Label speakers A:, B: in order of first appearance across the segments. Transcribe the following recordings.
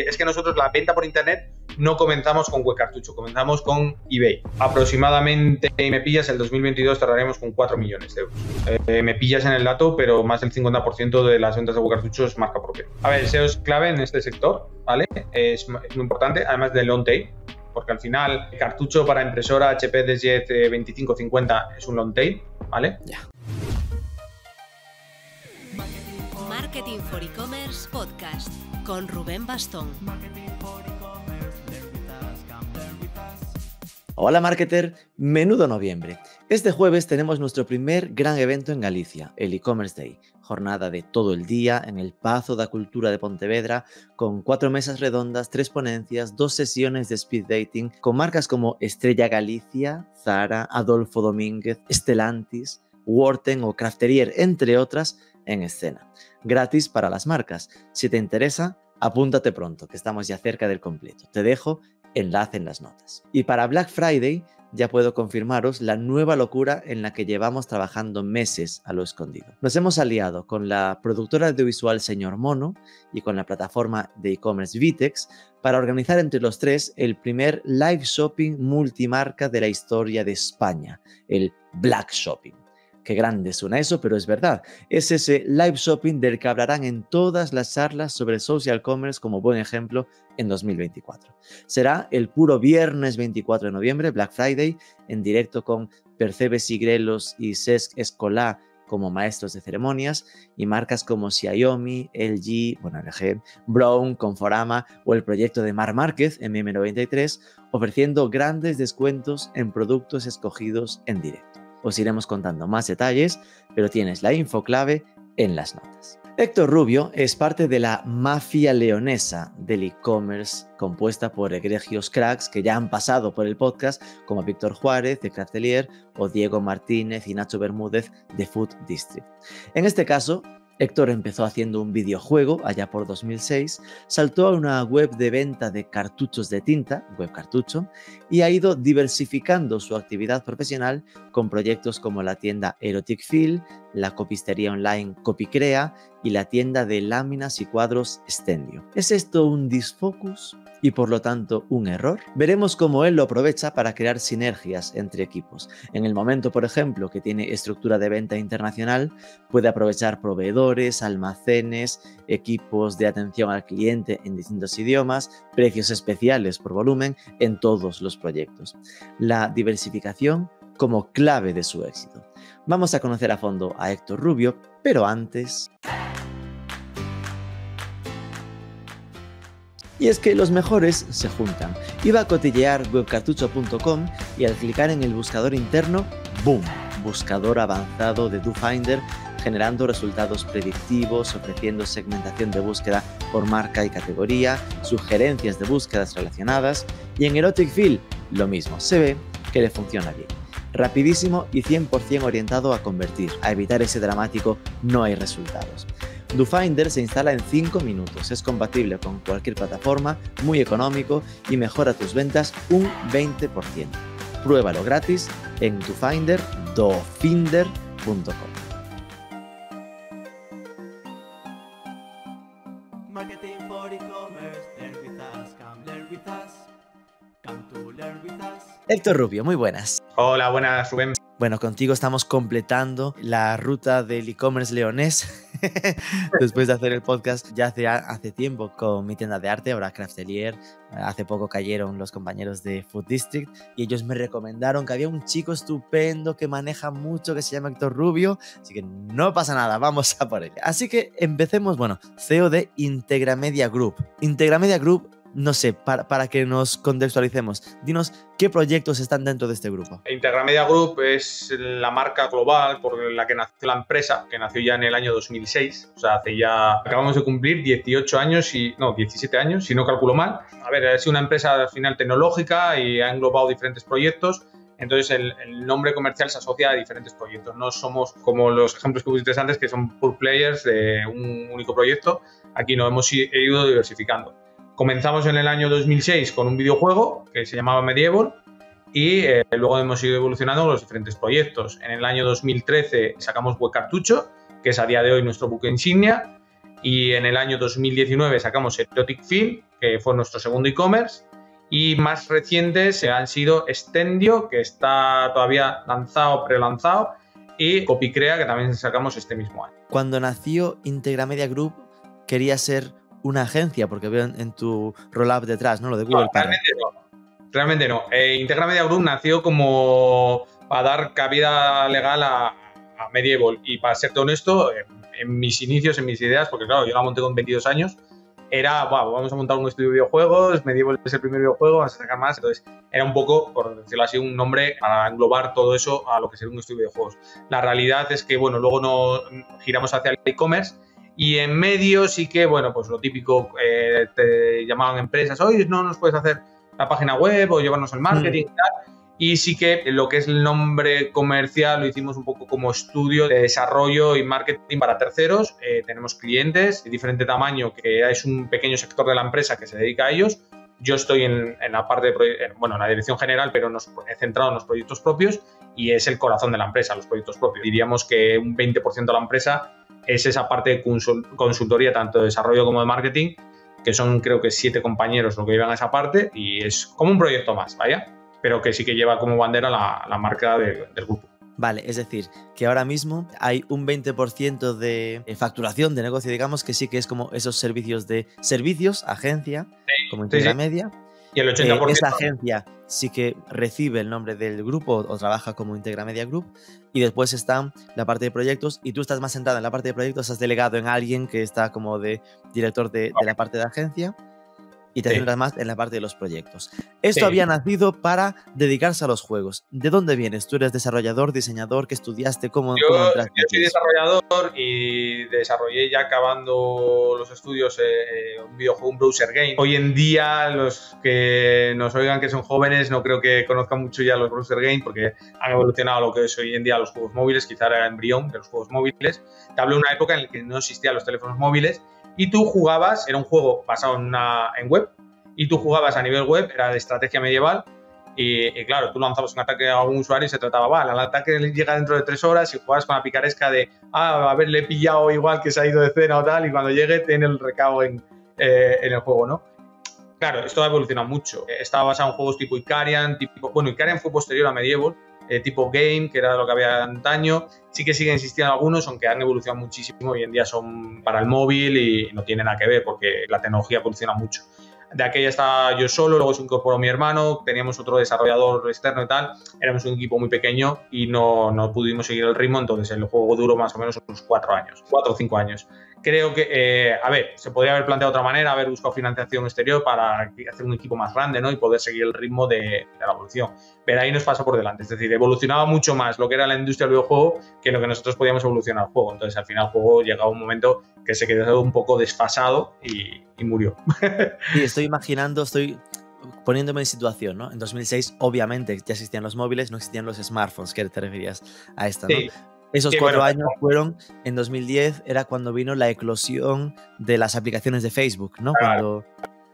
A: Es que nosotros la venta por internet no comenzamos con web cartucho, comenzamos con eBay. Aproximadamente, me pillas, el 2022 cerraremos con 4 millones de euros. Eh, me pillas en el dato, pero más del 50% de las ventas de web cartucho es marca propia. A ver, SEO es clave en este sector, ¿vale? Es, muy importante, además del long tail, porque al final el cartucho para impresora HP DeskJet 2550 es un long tail, ¿vale?
B: Ya. Marketing for E-Commerce Podcast con Rubén Bastón.
C: Hola marketer, menudo noviembre. Este jueves tenemos nuestro primer gran evento en Galicia, el e-commerce day, jornada de todo el día en el Pazo da Cultura de Pontevedra, con cuatro mesas redondas, tres ponencias, dos sesiones de speed dating, con marcas como Estrella Galicia, Zara, Adolfo Domínguez, Estelantis, Worten o Crafterier, entre otras, en escena. Gratis para las marcas. Si te interesa, apúntate pronto, que estamos ya cerca del completo. Te dejo enlace en las notas. Y para Black Friday ya puedo confirmaros la nueva locura en la que llevamos trabajando meses a lo escondido. Nos hemos aliado con la productora audiovisual Señor Mono y con la plataforma de e-commerce Vitex para organizar entre los tres el primer live shopping multimarca de la historia de España, el Black Shopping. Qué grande suena eso, pero es verdad. Es ese live shopping del que hablarán en todas las charlas sobre social commerce como buen ejemplo en 2024. Será el puro viernes 24 de noviembre, Black Friday, en directo con Percebes Grelos y Sesc Escolá como maestros de ceremonias y marcas como Xiaomi, LG, bueno, LG, Brown, Conforama o el proyecto de Mar Márquez, MM93, ofreciendo grandes descuentos en productos escogidos en directo. Os iremos contando más detalles, pero tienes la info clave en las notas. Héctor Rubio es parte de la mafia leonesa del e-commerce compuesta por egregios cracks que ya han pasado por el podcast como Víctor Juárez de Craftelier o Diego Martínez y Nacho Bermúdez de Food District. En este caso, Héctor empezó haciendo un videojuego allá por 2006, saltó a una web de venta de cartuchos de tinta, web cartucho, y ha ido diversificando su actividad profesional con proyectos como la tienda Erotic Feel, la copistería online Copicrea y la tienda de láminas y cuadros Stendio. ¿Es esto un disfocus? y por lo tanto un error? Veremos cómo él lo aprovecha para crear sinergias entre equipos. En el momento, por ejemplo, que tiene estructura de venta internacional, puede aprovechar proveedores, almacenes, equipos de atención al cliente en distintos idiomas, precios especiales por volumen en todos los proyectos. La diversificación como clave de su éxito. Vamos a conocer a fondo a Héctor Rubio, pero antes... Y es que los mejores se juntan. Iba a cotillear webcartucho.com y al clicar en el buscador interno, ¡boom! Buscador avanzado de DoFinder generando resultados predictivos, ofreciendo segmentación de búsqueda por marca y categoría, sugerencias de búsquedas relacionadas y en Erotic Field lo mismo, se ve que le funciona bien. Rapidísimo y 100% orientado a convertir, a evitar ese dramático no hay resultados. DoFinder se instala en 5 minutos, es compatible con cualquier plataforma, muy económico y mejora tus ventas un 20%. Pruébalo gratis en dofinder.com. Héctor Rubio, muy buenas.
A: Hola, buenas, Rubén.
C: Bueno, contigo estamos completando la ruta del e-commerce leonés. Después de hacer el podcast ya hace, hace tiempo con mi tienda de arte, ahora Craftelier. Hace poco cayeron los compañeros de Food District y ellos me recomendaron que había un chico estupendo que maneja mucho que se llama Héctor Rubio. Así que no pasa nada, vamos a por él. Así que empecemos, bueno, CEO de Integramedia Group. Integramedia Group no sé, para, para, que nos contextualicemos, dinos qué proyectos están dentro de este grupo.
A: Interramedia Group es la marca global por la que nació la empresa, que nació ya en el año 2006, o sea, hace ya, acabamos de cumplir 18 años y, no, 17 años, si no calculo mal. A ver, es una empresa al final tecnológica y ha englobado diferentes proyectos. Entonces el, el, nombre comercial se asocia a diferentes proyectos. No somos como los ejemplos que pusiste antes, que son pure players de un único proyecto. Aquí nos hemos ido diversificando. Comenzamos en el año 2006 con un videojuego que se llamaba Medieval y eh, luego hemos ido evolucionando los diferentes proyectos. En el año 2013 sacamos Web Cartucho, que es a día de hoy nuestro buque insignia, Y en el año 2019 sacamos Erotic Film, que fue nuestro segundo e-commerce. Y más recientes han sido Extendio, que está todavía lanzado, pre-lanzado, y Copycrea, que también sacamos este mismo año.
C: Cuando nació Integra Media Group, quería ser una agencia, porque veo en, tu roll-up detrás, ¿no? Lo de Google.
A: realmente no. Realmente no. Eh, Integra Media Group nació como para dar cabida legal a, Medieval. Y para ser honesto, en, mis inicios, en mis ideas, porque claro, yo la monté con 22 años, era, vamos a montar un estudio de videojuegos, Medieval es el primer videojuego, vamos a sacar más. Entonces, era un poco, por decirlo así, un nombre para englobar todo eso a lo que sería un estudio de videojuegos. La realidad es que, bueno, luego no giramos hacia el e-commerce y en medio sí que, bueno, pues lo típico, eh, te llamaban empresas, oye, no nos puedes hacer la página web o llevarnos el marketing mm. y tal. Y sí que lo que es el nombre comercial lo hicimos un poco como estudio de desarrollo y marketing para terceros. Eh, tenemos clientes de diferente tamaño, que es un pequeño sector de la empresa que se dedica a ellos. Yo estoy en, la parte de, bueno, en la dirección general, pero nos he centrado en los proyectos propios y es el corazón de la empresa, los proyectos propios. Diríamos que un 20% de la empresa es esa parte de consultoría, tanto de desarrollo como de marketing, que son creo que siete compañeros lo que llevan a esa parte y es como un proyecto más, vaya, pero que sí que lleva como bandera la, marca del grupo.
C: Vale, es decir, que ahora mismo hay un 20% de facturación de negocio, digamos, que sí que es como esos servicios de servicios, agencia, como Integra Media,
A: y el 80%.
C: Eh, esa agencia sí que recibe el nombre del grupo o trabaja como Integra Media Group. Y después está la parte de proyectos y tú estás más centrado en la parte de proyectos, has delegado en alguien que está como de director de, de la parte de agencia y te centras más en la parte de los proyectos. Esto había nacido para dedicarse a los juegos. ¿De dónde vienes? ¿Tú eres desarrollador, diseñador? ¿Qué estudiaste? ¿Cómo,
A: yo, yo soy desarrollador y desarrollé ya acabando los estudios eh, un videojuego, un browser game. Hoy en día los que nos oigan que son jóvenes no creo que conozcan mucho ya los browser games porque han evolucionado lo que es hoy en día los juegos móviles, quizá era embrión de los juegos móviles. Te hablo de una época en la que no existían los teléfonos móviles y tú jugabas, era un juego basado en, una, en web, y tú jugabas a nivel web, era de estrategia medieval, y, claro, tú lanzabas un ataque a un usuario y se trataba, vale, el ataque llega dentro de tres horas y juegas con la picaresca de, ah, a ver, le he pillado igual que se ha ido de cena o tal, y cuando llegue tiene el recabo en, eh, en el juego, ¿no? Claro, esto ha evolucionado mucho. Estaba basado en juegos tipo Icarian, tipo, bueno, Icarian fue posterior a Medieval, eh, tipo game, que era lo que había antaño. Sí que siguen existiendo algunos, aunque han evolucionado muchísimo. Hoy en día son para el móvil y no tienen nada que ver porque la tecnología evoluciona mucho. De aquella estaba yo solo, luego se incorporó mi hermano, teníamos otro desarrollador externo y tal. Éramos un equipo muy pequeño y no, no pudimos seguir el ritmo, entonces el juego duró más o menos unos cuatro años, cuatro o cinco años creo que, eh, a ver, se podría haber planteado de otra manera, haber buscado financiación exterior para hacer un equipo más grande ¿no? y poder seguir el ritmo de, la evolución. Pero ahí nos pasa por delante, es decir, evolucionaba mucho más lo que era la industria del videojuego que lo que nosotros podíamos evolucionar el juego. Entonces, al final, el juego llegaba un momento que se quedó un poco desfasado y, murió.
C: Sí, estoy imaginando, estoy poniéndome en situación, ¿no? En 2006, obviamente, ya existían los móviles, no existían los smartphones, que te referías a esta, ¿no? Esos cuatro años fueron, en 2010 era cuando vino la eclosión de las aplicaciones de Facebook, ¿no? Cuando,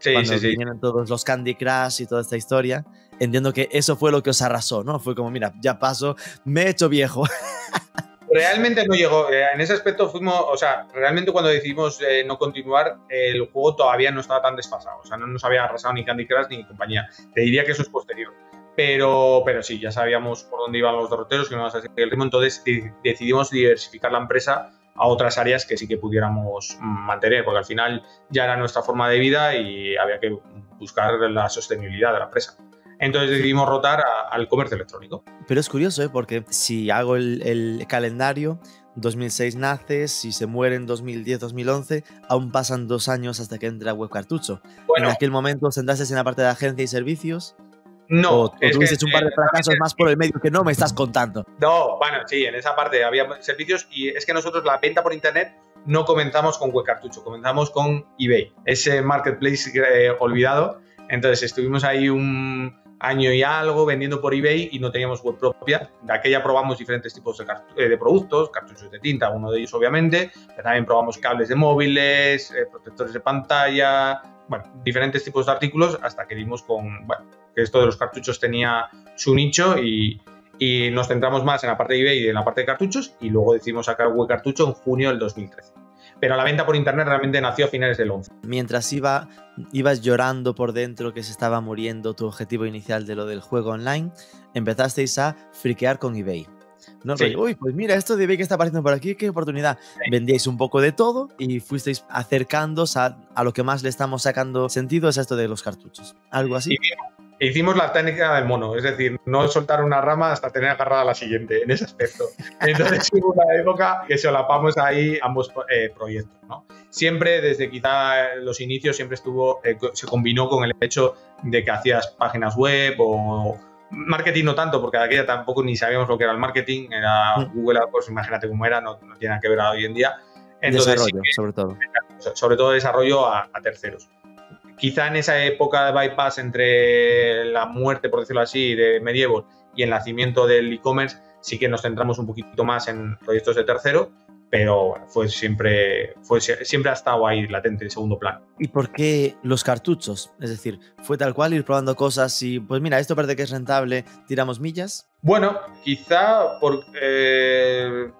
C: vinieron todos los Candy Crush y toda esta historia. Entiendo que eso fue lo que os arrasó, ¿no? Fue como, mira, ya paso, me he hecho viejo.
A: Realmente no llegó. Eh, en ese aspecto fuimos, o sea, realmente cuando decidimos eh, no continuar, el juego todavía no estaba tan desfasado. O sea, no nos había arrasado ni Candy Crush ni compañía. Te diría que eso es posterior. Pero, pero sí, ya sabíamos por dónde iban los derroteros, que no íbamos a seguir el ritmo, entonces decidimos diversificar la empresa a otras áreas que sí que pudiéramos mantener, porque al final ya era nuestra forma de vida y había que buscar la sostenibilidad de la empresa. Entonces decidimos rotar al comercio electrónico.
C: Pero es curioso, ¿eh? porque si hago el, el calendario, 2006 nace, si se muere en 2010, 2011, aún pasan dos años hasta que entra Web Cartucho. en aquel momento sentaste en la parte de agencia y servicios
A: no.
C: O, tuviste un par de fracasos más por el medio que no me estás contando.
A: No, bueno, sí, en esa parte había servicios y es que nosotros la venta por internet no comenzamos con Web Cartucho, comenzamos con eBay, ese marketplace eh, olvidado. Entonces estuvimos ahí un año y algo vendiendo por eBay y no teníamos web propia. De aquella probamos diferentes tipos de, eh, de productos, cartuchos de tinta, uno de ellos obviamente, pero también probamos cables de móviles, eh, protectores de pantalla, bueno, diferentes tipos de artículos hasta que dimos con, bueno, que esto de los cartuchos tenía su nicho y, nos centramos más en la parte de eBay y en la parte de cartuchos y luego decidimos sacar web cartucho en junio del 2013. pero la venta por internet realmente nació a finales del 11.
C: Mientras iba, ibas llorando por dentro que se estaba muriendo tu objetivo inicial de lo del juego online, empezasteis a friquear con eBay. ¿no?
A: Sí.
C: Uy, pues mira, esto de eBay que está apareciendo por aquí, qué oportunidad. Vendíais un poco de todo y fuisteis acercándos a, a lo que más le estamos sacando sentido, es esto de los cartuchos. Algo así.
A: Y hicimos la técnica del mono, es decir, no soltar una rama hasta tener agarrada la siguiente, en ese aspecto. Entonces hubo una época que solapamos ahí ambos eh, proyectos. ¿no? Siempre, desde quizá los inicios, siempre estuvo, eh, se combinó con el hecho de que hacías páginas web o marketing no tanto, porque aquella tampoco ni sabíamos lo que era el marketing, era
C: Mm.
A: Google AdWords, imagínate cómo era, no, no tiene nada que ver hoy en día. Entonces, sí
C: Desarrollo, sobre todo.
A: sobre todo desarrollo a, a terceros. Quizá en esa época de bypass entre la muerte, por decirlo así, de Medieval y el nacimiento del e-commerce, sí que nos centramos un poquito más en proyectos de tercero, pero bueno, fue siempre, fue, siempre ha estado ahí latente en segundo plano.
C: ¿Y por qué los cartuchos? Es decir, fue tal cual ir probando cosas y, pues mira, esto parece que es rentable, tiramos millas.
A: Bueno, quizá por... eh,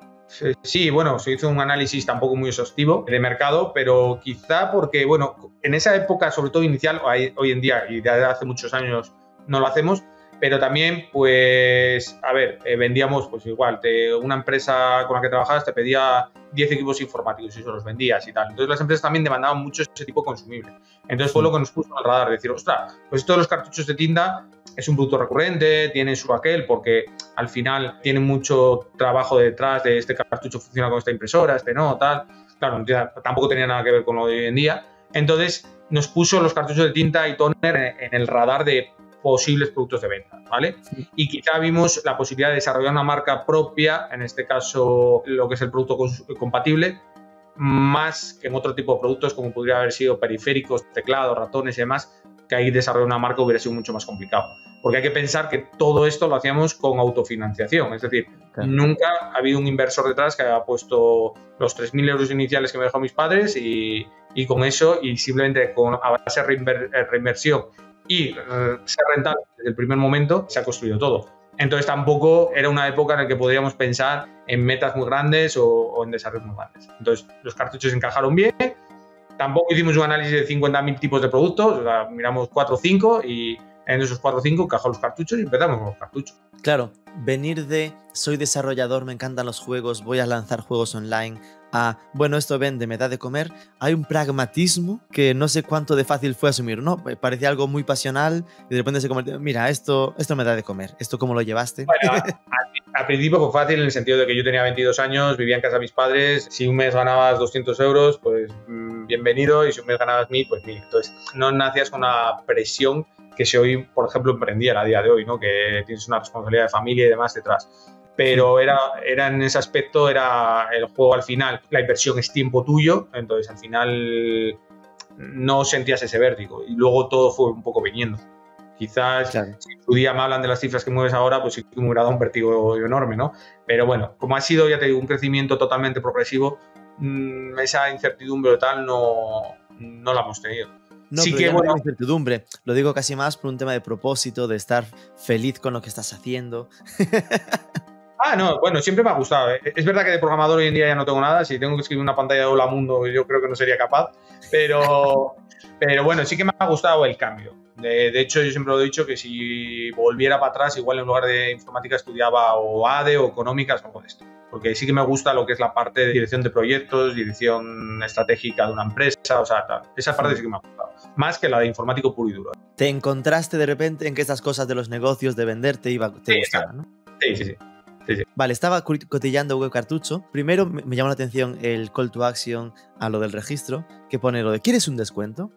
A: Sí, bueno, se hizo un análisis tampoco muy exhaustivo de mercado, pero quizá porque, bueno, en esa época, sobre todo inicial, hoy en día y desde hace muchos años no lo hacemos, pero también, pues, a ver, eh, vendíamos, pues igual, te- una empresa con la que trabajabas te pedía 10 equipos informáticos y se los vendías y tal. Entonces las empresas también demandaban mucho ese tipo de consumible. Entonces fue lo que nos puso en el radar, decir, ostras, pues de los cartuchos de tinta es un producto recurrente, tiene su aquel, porque al final tiene mucho trabajo detrás de este cartucho funciona con esta impresora, este no, tal. Claro, tampoco tenía nada que ver con lo de hoy en día. Entonces nos puso los cartuchos de tinta y toner en el radar de posibles productos de venta, ¿vale? Y quizá vimos la posibilidad de desarrollar una marca propia, en este caso lo que es el producto compatible, más que en otro tipo de productos como podría haber sido periféricos, teclados, ratones y demás, que ahí desarrollar una marca hubiera sido mucho más complicado. Porque hay que pensar que todo esto lo hacíamos con autofinanciación, es decir,
C: Claro.
A: nunca ha habido un inversor detrás que haya puesto los 3.000 euros iniciales que me dejó mis padres y, y con eso, y simplemente con, a base de reinver- eh, reinversión y eh, ser rentable desde el primer momento, se ha construido todo. Entonces tampoco era una época en la que podríamos pensar en metas muy grandes o, o en desarrollos muy grandes. Entonces los cartuchos encajaron bien, tampoco hicimos un análisis de 50.000 tipos de productos, o sea, miramos 4 o 5 y en esos 4 o 5 encajaron los cartuchos y empezamos con los cartuchos.
C: Claro, venir de soy desarrollador, me encantan los juegos, voy a lanzar juegos online, a bueno, esto vende, me da de comer, hay un pragmatismo que no sé cuánto de fácil fue asumir, ¿no? Parecía algo muy pasional y de repente se convirtió, mira, esto, esto me da de comer, ¿esto cómo lo llevaste?
A: Bueno, al, al principio fue fácil en el sentido de que yo tenía 22 años, vivía en casa de mis padres, si un mes ganabas 200 euros, pues mm, bienvenido, y si un mes ganabas 1000, pues 1000. Entonces, no nacías con una presión que se hoy, por ejemplo, emprendía a día de hoy, ¿no? Que tienes una responsabilidad de familia y demás detrás. Pero era, era en ese aspecto, era el juego al final, la inversión es tiempo tuyo, entonces al final no sentías ese vértigo y luego todo fue un poco viniendo. Quizás
C: Claro.
A: si tu día me hablan de las cifras que mueves ahora, pues sí que me hubiera dado un vértigo enorme, ¿no? Pero bueno, como ha sido, ya te digo, un crecimiento totalmente progresivo, mmm, esa incertidumbre o tal no, no la hemos tenido.
C: No,
A: sí
C: pero
A: que,
C: ya no
A: bueno-
C: incertidumbre, lo digo casi más por un tema de propósito, de estar feliz con lo que estás haciendo.
A: Ah, no, bueno, siempre me ha gustado. ¿eh? Es verdad que de programador hoy en día ya no tengo nada. Si tengo que escribir una pantalla de Hola Mundo, yo creo que no sería capaz. Pero, pero bueno, sí que me ha gustado el cambio. De, de hecho, yo siempre lo he dicho que si volviera para atrás, igual en lugar de informática estudiaba o ADE o económicas o algo de esto. Porque sí que me gusta lo que es la parte de dirección de proyectos, dirección estratégica de una empresa, o sea, tal. esa parte sí que me ha gustado. Más que la de informático puro y duro.
C: Te encontraste de repente en que estas cosas de los negocios, de vender, te, iba, te
A: Sí,
C: gustaban, ¿no?
A: Sí, sí, sí.
C: Vale, estaba cotillando web cartucho. Primero me me llamó la atención el call to action a lo del registro, que pone lo de ¿quieres un descuento?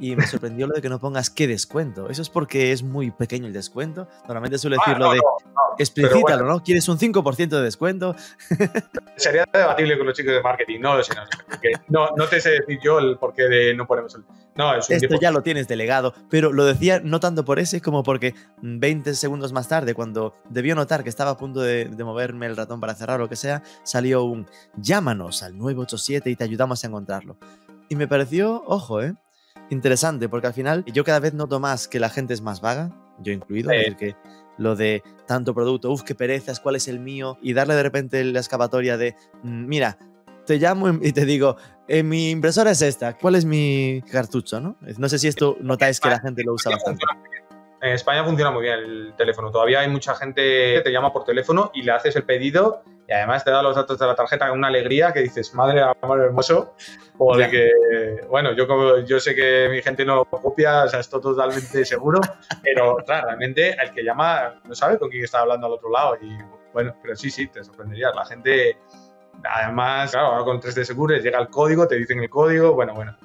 C: Y me sorprendió lo de que no pongas qué descuento. Eso es porque es muy pequeño el descuento. Normalmente suele
A: Ah,
C: decir
A: no,
C: lo de
A: no, no.
C: explícitalo,
A: bueno.
C: ¿no? ¿Quieres un 5% de descuento?
A: Sería debatible con los chicos de marketing, no lo sé, no, no, no te sé decir yo el porqué de no ponemos el. No, es un
C: Esto
A: tipo-
C: ya lo tienes delegado, pero lo decía no tanto por ese como porque 20 segundos más tarde, cuando debió notar que estaba a punto de, de moverme el ratón para cerrar o lo que sea, salió un llámanos al 987 y te ayudamos a encontrarlo. Y me pareció, ojo, ¿eh? Interesante, porque al final yo cada vez noto más que la gente es más vaga, yo incluido,
A: Sí.
C: es decir, que lo de tanto producto, uff, qué perezas, cuál es el mío, y darle de repente la excavatoria de, "Mm, mira, te llamo y te digo, eh, mi impresora es esta, ¿cuál es mi cartucho? No, no sé si esto notáis que la gente lo usa bastante.
A: En España funciona muy bien el teléfono. Todavía hay mucha gente que te llama por teléfono y le haces el pedido y además te da los datos de la tarjeta con una alegría que dices, madre amor hermoso, porque, bueno, yo, como, yo sé que mi gente no copia, o sea, esto totalmente seguro, pero claro, realmente el que llama no sabe con quién está hablando al otro lado y bueno, pero sí, sí, te sorprenderías. La gente, además, claro, ahora con 3D Secures llega el código, te dicen el código, bueno, bueno.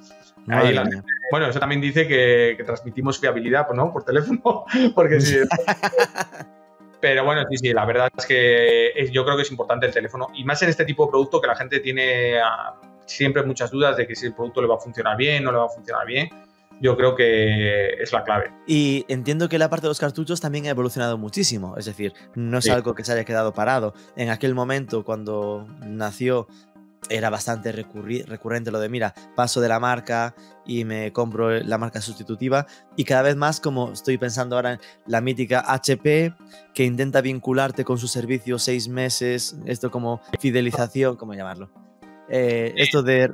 A: bueno, eso también dice que, que transmitimos fiabilidad, ¿no? Por teléfono, porque sí. Pero bueno, sí, sí, la verdad es que yo creo que es importante el teléfono y más en este tipo de producto que la gente tiene ah, siempre muchas dudas de que si el producto le va a funcionar bien, no le va a funcionar bien. Yo creo que es la clave.
C: Y entiendo que la parte de los cartuchos también ha evolucionado muchísimo. Es decir, no es algo que se haya quedado parado. En aquel momento, cuando nació era bastante recurrente lo de, mira, paso de la marca y me compro la marca sustitutiva. Y cada vez más, como estoy pensando ahora en la mítica HP, que intenta vincularte con su servicio seis meses, esto como fidelización, ¿cómo llamarlo? Eh, esto de,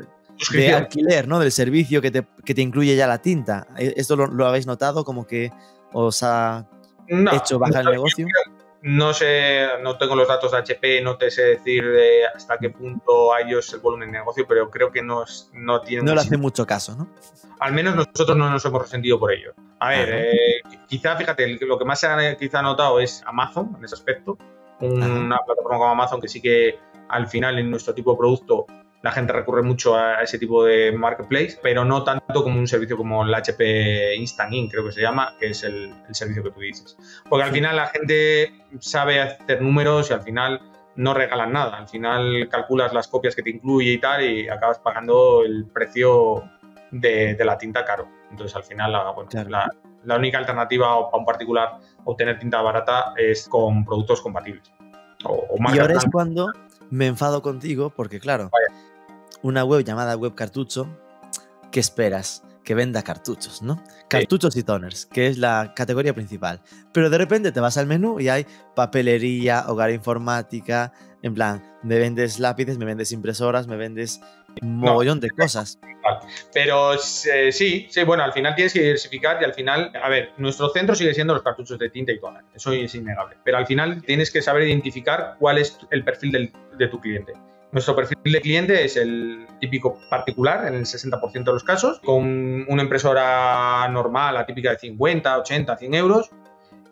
C: de, alquiler, ¿no? Del servicio que te, que te, incluye ya la tinta. ¿E-, ¿Esto lo, habéis notado como que os ha hecho bajar el negocio?
A: No sé, no tengo los datos de HP, no te sé decir hasta qué punto hay ellos el volumen de negocio, pero creo que no, no tienen.
C: No le hace mucho caso, ¿no?
A: Al menos nosotros no nos hemos resentido por ello. A ver, eh, quizá, fíjate, lo que más se ha quizá notado es Amazon en ese aspecto. Una plataforma como Amazon que sí que al final en nuestro tipo de producto la gente recurre mucho a ese tipo de marketplace, pero no tanto como un servicio como el HP Instant Ink, creo que se llama, que es el, servicio que tú dices. Porque al final la gente sabe hacer números y al final no regalan nada. Al final calculas las copias que te incluye y tal y acabas pagando el precio de, la tinta caro. Entonces al final la, la, única alternativa para un particular obtener tinta barata es con productos compatibles.
C: O, y ahora es cuando me enfado contigo porque claro, una web llamada Web Cartucho, ¿qué esperas? Que venda cartuchos, ¿no? Cartuchos y toners, que es la categoría principal. Pero de repente te vas al menú y hay papelería, hogar informática, en plan, me vendes lápices, me vendes impresoras, me vendes un mogollón de cosas.
A: Pero eh, sí, sí, bueno, al final tienes que diversificar y al final, a ver, nuestro centro sigue siendo los cartuchos de tinta y toner, eso es innegable. Pero al final tienes que saber identificar cuál es el perfil de tu cliente. Nuestro perfil de cliente es el típico particular en el 60% de los casos, con una impresora normal, la típica de 50, 80, 100 euros,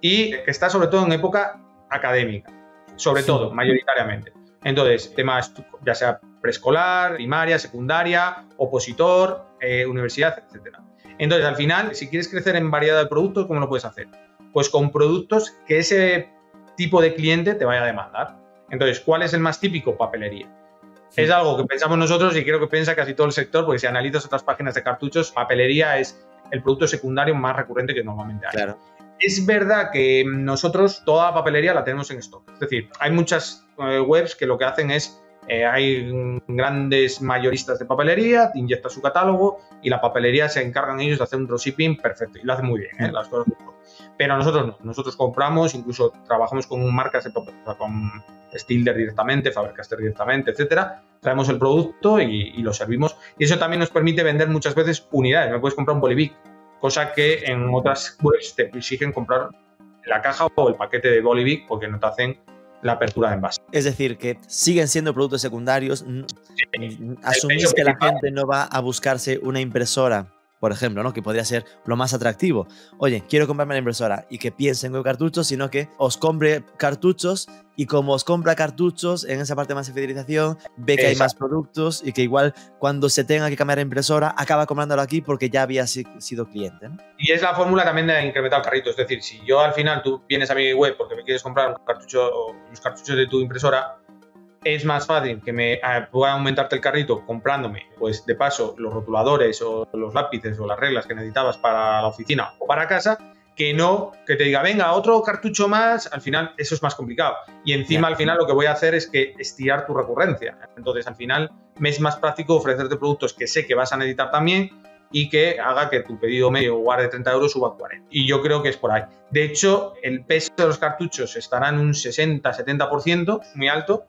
A: y que está sobre todo en época académica, sobre todo, mayoritariamente. Entonces, temas ya sea preescolar, primaria, secundaria, opositor, eh, universidad, etc. Entonces, al final, si quieres crecer en variedad de productos, ¿cómo lo puedes hacer? Pues con productos que ese tipo de cliente te vaya a demandar. Entonces, ¿cuál es el más típico? Papelería. Es algo que pensamos nosotros y creo que piensa casi todo el sector, porque si analizas otras páginas de cartuchos, papelería es el producto secundario más recurrente que normalmente hay. Claro. Es verdad que nosotros toda la papelería la tenemos en stock. Es decir, hay muchas eh, webs que lo que hacen es eh, hay grandes mayoristas de papelería, te inyecta su catálogo y la papelería se encargan ellos de hacer un dropshipping perfecto y lo hacen muy bien, ¿eh? las cosas Pero nosotros no, nosotros compramos, incluso trabajamos con marcas de papel, con Stilder directamente, Faber-Castell directamente, etcétera. Traemos el producto y, lo servimos y eso también nos permite vender muchas veces unidades. Me puedes comprar un Bolivic, cosa que en otras webs te exigen comprar la caja o el paquete de Bolivic porque no te hacen la apertura de envase.
C: Es decir, que siguen siendo productos secundarios. Asumís que la gente no va a buscarse una impresora por ejemplo, ¿no? que podría ser lo más atractivo. Oye, quiero comprarme la impresora y que piensen en cartuchos, sino que os compre cartuchos y como os compra cartuchos en esa parte más de fidelización, ve que hay más productos y que igual cuando se tenga que cambiar la impresora acaba comprándolo aquí porque ya había sido cliente.
A: Y es la fórmula también de incrementar el carrito. Es decir, si yo al final tú vienes a mi web porque me quieres comprar un cartucho o los cartuchos de tu impresora, es más fácil que me pueda aumentarte el carrito comprándome, pues de paso, los rotuladores o los lápices o las reglas que necesitabas para la oficina o para casa, que no que te diga, venga, otro cartucho más, al final eso es más complicado. Y encima al final lo que voy a hacer es que estirar tu recurrencia. Entonces al final me es más práctico ofrecerte productos que sé que vas a necesitar también y que haga que tu pedido medio lugar de 30 euros suba a 40. Y yo creo que es por ahí. De hecho, el peso de los cartuchos estará en un 60-70%, muy alto,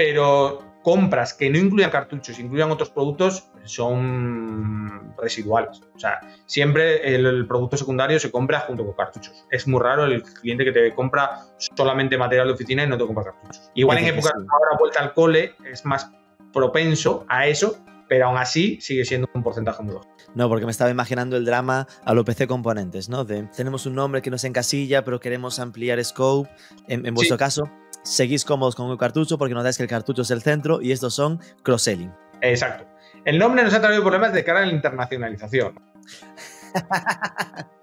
A: pero compras que no incluyan cartuchos, incluyan otros productos, son residuales. O sea, siempre el, producto secundario se compra junto con cartuchos. Es muy raro el cliente que te compra solamente material de oficina y no te compra cartuchos. Igual en época de ahora vuelta al cole es más propenso a eso, pero aún así sigue siendo un porcentaje muy bajo.
C: No, porque me estaba imaginando el drama a lo PC Componentes, ¿no? De, tenemos un nombre que nos encasilla, pero queremos ampliar scope. En, vuestro caso, seguís cómodos con un cartucho porque notáis que el cartucho es el centro y estos son cross-selling.
A: Exacto. El nombre nos ha traído problemas de cara a la internacionalización.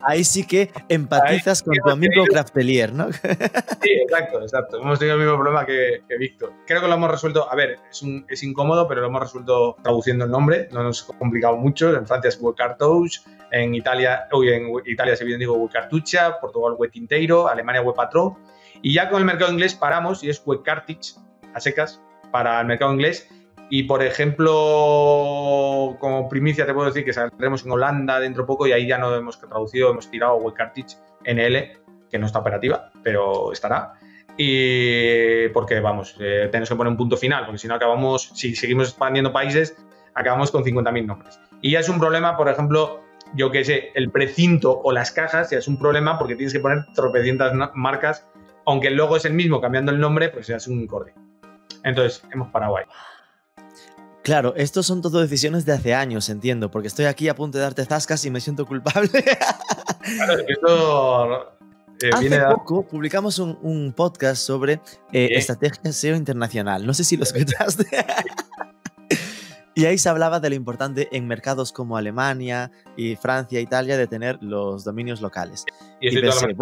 C: Ahí sí que empatizas con tu amigo Craftelier, ¿no?
A: Sí, exacto, exacto. Hemos tenido el mismo problema que, Víctor. Creo que lo hemos resuelto, a ver, es, es, incómodo, pero lo hemos resuelto traduciendo el nombre, no nos ha complicado mucho. En Francia es Cartouche, en Italia, hoy en Italia se bien digo Cartucha, Portugal Web Tinteiro, Alemania Patrón. Y ya con el mercado inglés paramos y es Web Cartridge, a secas, para el mercado inglés y por ejemplo, como primicia te puedo decir que saldremos en Holanda dentro poco y ahí ya no hemos traducido, hemos tirado Web Cartridge NL, que no está operativa, pero estará. Y porque vamos, eh, tenemos que poner un punto final, porque si no acabamos, si seguimos expandiendo países, acabamos con 50.000 nombres. Y ya es un problema, por ejemplo, yo que sé, el precinto o las cajas ya es un problema porque tienes que poner tropecientas marcas, aunque el logo es el mismo, cambiando el nombre, pues ya es un corte. Entonces, hemos parado ahí.
C: Claro, estos son todo decisiones de hace años, entiendo, porque estoy aquí a punto de darte zascas y me siento culpable.
A: Claro, esto
C: eh, Hace poco publicamos un, podcast sobre eh, estrategia SEO internacional. No sé si lo escuchaste. Y ahí se hablaba de lo importante en mercados como Alemania y Francia, Italia, de tener los dominios locales. Y, pensé,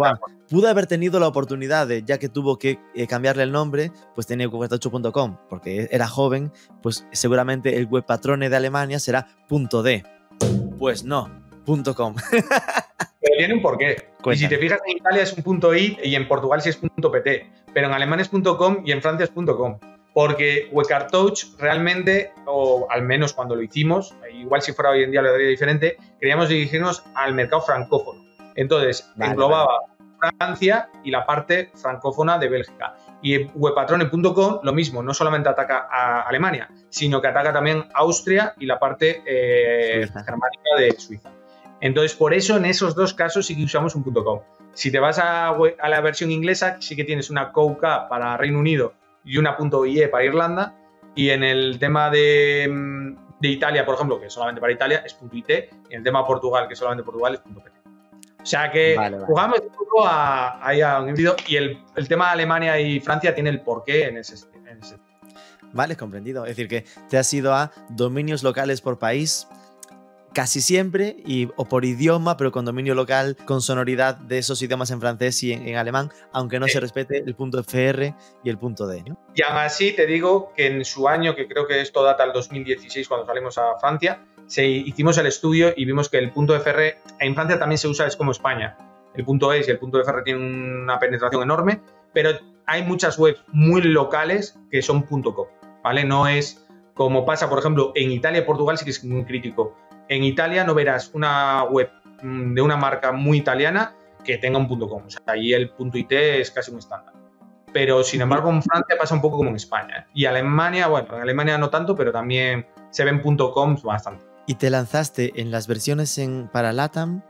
C: pude haber tenido la oportunidad de, ya que tuvo que eh, cambiarle el nombre, pues tenía webpatrone.com, porque era joven, pues seguramente el web patrone de Alemania será .d. Pues no, .com.
A: Pero tiene un porqué. Y si te fijas, en Italia es un .it y en Portugal sí es .pt, pero en Alemania es .com y en Francia es .com porque Touch realmente, o al menos cuando lo hicimos, igual si fuera hoy en día lo daría diferente, queríamos dirigirnos al mercado francófono. Entonces, englobaba Francia y la parte francófona de Bélgica. Y webpatrone.com lo mismo, no solamente ataca a Alemania, sino que ataca también Austria y la parte eh, germánica de Suiza. Entonces, por eso en esos dos casos sí que usamos un .com. Si te vas a, a la versión inglesa, sí que tienes una COUK para Reino Unido y una .ie para Irlanda. Y en el tema de, mm, de, Italia, por ejemplo, que solamente para Italia es .it, y en el tema de Portugal, que solamente Portugal es .pt. O sea que jugamos un poco a, a, un híbrido y el, el, tema de Alemania y Francia tiene el porqué en ese, en ese.
C: Vale, comprendido. Es decir, que te has ido a dominios locales por país, casi siempre, y, o por idioma, pero con dominio local, con sonoridad de esos idiomas en francés y en, alemán, aunque no se respete el punto FR y el punto D.
A: Y aún así te digo que en su año, que creo que esto data el 2016 cuando salimos a Francia, se, hicimos el estudio y vimos que el punto FR en Francia también se usa, es como España. El punto S y el punto FR tienen una penetración enorme, pero hay muchas webs muy locales que son .com, ¿vale? No es como pasa, por ejemplo, en Italia y Portugal sí que es muy crítico en Italia no verás una web mm, de una marca muy italiana que tenga un punto .com. O sea, ahí el punto .it es casi un estándar. Pero, sin embargo, en Francia pasa un poco como en España. Y Alemania, bueno, en Alemania no tanto, pero también se ven .com bastante.
C: ¿Y te lanzaste en las versiones en, para LATAM?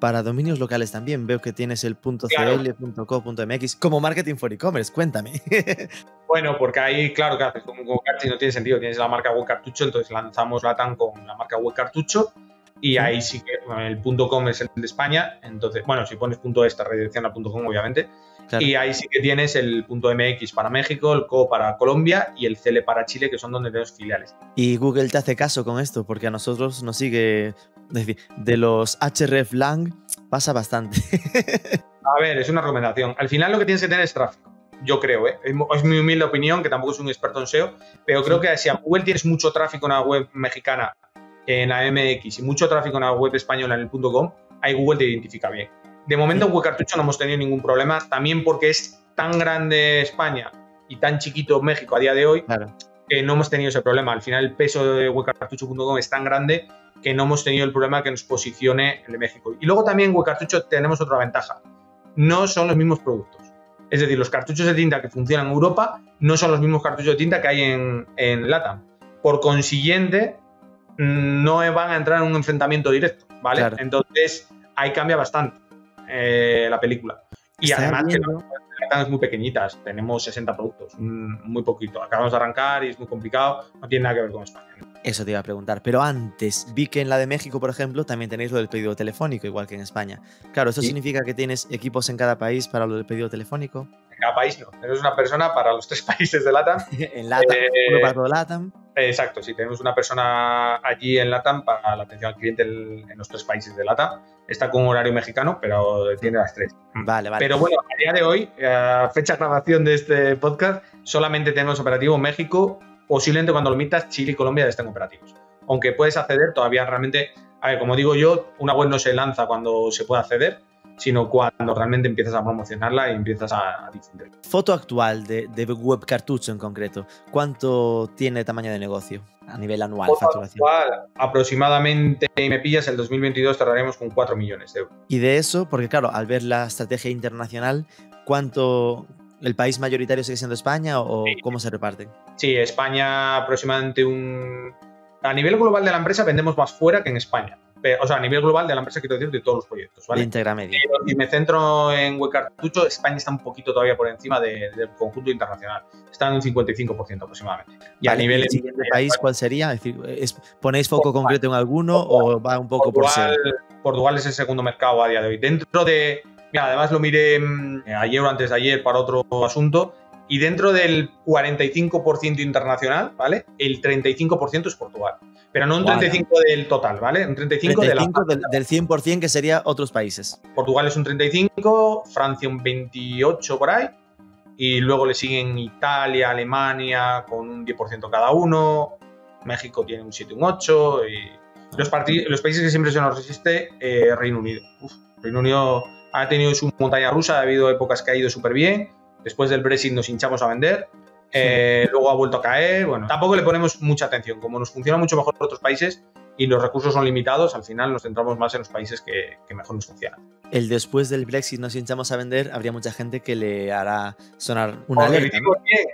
C: Para dominios locales también. Veo que tienes el .cl, .co.mx como marketing for e-commerce. Cuéntame.
A: Bueno, porque ahí, claro, que haces con no tiene sentido. Tienes la marca web cartucho, entonces lanzamos Latam con la marca web cartucho y ahí sí que el punto .com es el de España. Entonces, bueno, si pones punto .esta redirecciona punto .com, obviamente. Y ahí sí que tienes el punto .mx para México, el co para Colombia y el cl para Chile, que son donde tenemos filiales.
C: Y Google te hace caso con esto, porque a nosotros nos sigue, es decir, de los href lang pasa bastante.
A: a ver, es una recomendación. Al final lo que tienes que tener es tráfico yo creo, ¿eh? es mi humilde opinión, que tampoco soy un experto en SEO, pero creo que si a Google tienes mucho tráfico en la web mexicana, en la MX, y mucho tráfico en la web española, en el .com, ahí Google te identifica bien. De momento en Cartucho no hemos tenido ningún problema, también porque es tan grande España y tan chiquito México a día de hoy, que no hemos tenido ese problema. Al final el peso de webcartucho.com es tan grande que no hemos tenido el problema que nos posicione el de México. Y luego también en Web Cartucho tenemos otra ventaja. No son los mismos productos. Es decir, los cartuchos de tinta que funcionan en Europa no son los mismos cartuchos de tinta que hay en, en LATAM. Por consiguiente, no van a entrar en un enfrentamiento directo, ¿vale?
C: Claro.
A: Entonces, ahí cambia bastante eh, la película. Y además que las es muy pequeñitas, tenemos 60 productos, muy poquito. Acabamos de arrancar y es muy complicado, no tiene nada que ver con España.
C: Eso te iba a preguntar. Pero antes, vi que en la de México, por ejemplo, también tenéis lo del pedido telefónico, igual que en España. Claro, ¿eso
A: Sí.
C: significa que tienes equipos en cada país para lo del pedido telefónico?
A: Cada país no, tenemos una persona para los tres países de LATAM.
C: en LATAM,
A: Eh,
C: uno para todo LATAM.
A: Exacto, sí, tenemos una persona allí en LATAM para la atención al cliente en en los tres países de LATAM. Está con horario mexicano, pero tiene las tres.
C: Vale, vale.
A: Pero bueno, a día de hoy, a fecha de grabación de este podcast, solamente tenemos operativo México, posiblemente cuando lo mitas, Chile y Colombia ya estén operativos. Aunque puedes acceder, todavía realmente, a ver, como digo yo, una web no se lanza cuando se puede acceder, sino cuando realmente empiezas a promocionarla y empiezas a, a difundir.
C: Foto actual de, de web cartucho en concreto. ¿Cuánto tiene tamaño de negocio a nivel anual,
A: Foto
C: facturación?
A: actual, aproximadamente, y me pillas, el 2022 cerraremos con 4 millones de euros.
C: Y de eso, porque claro, al ver la estrategia internacional, ¿cuánto el país mayoritario sigue siendo España o
A: Sí.
C: cómo se reparten?
A: Sí, España aproximadamente un... A nivel global de la empresa vendemos más fuera que en España. O sea, a nivel global de la empresa quiero decir de todos los proyectos,
C: De
A: ¿vale?
C: íntegra media.
A: Pero si me centro en web cartucho, España está un poquito todavía por encima de- del conjunto internacional. Está en un 55% aproximadamente. Y a
C: Vale,
A: nivel
C: ¿y el siguiente país cuál sería? Es decir, ¿es- ¿ponéis foco concreto en alguno o va un poco por ser?
A: Portugal es el segundo mercado a día de hoy. Dentro de. Mira, además lo miré mm, ayer o antes de ayer para otro asunto. Y dentro del 45% internacional, ¿vale? El 35% es Portugal. Pero no un
C: Vale.
A: 35 del total, ¿vale? Un 35, de la
C: 35 del, del 100% que sería otros países.
A: Portugal es un 35, Francia un 28 por ahí, y luego le siguen Italia, Alemania con un 10% cada uno, México tiene un 7, un 8, y los, los países que siempre se nos resiste, eh, Reino Unido. Uf, Reino Unido ha tenido su montaña rusa, ha habido épocas que ha ido súper bien, después del Brexit nos hinchamos a vender, eh, luego ha vuelto a caer, bueno, tampoco le ponemos mucha atención, como nos funciona mucho mejor en otros países y los recursos son limitados, al final nos centramos más en los países que, que mejor nos funcionan.
C: El después del Brexit nos hinchamos a vender, habría mucha gente que le hará sonar una
A: Porque
C: alerta. ¿no?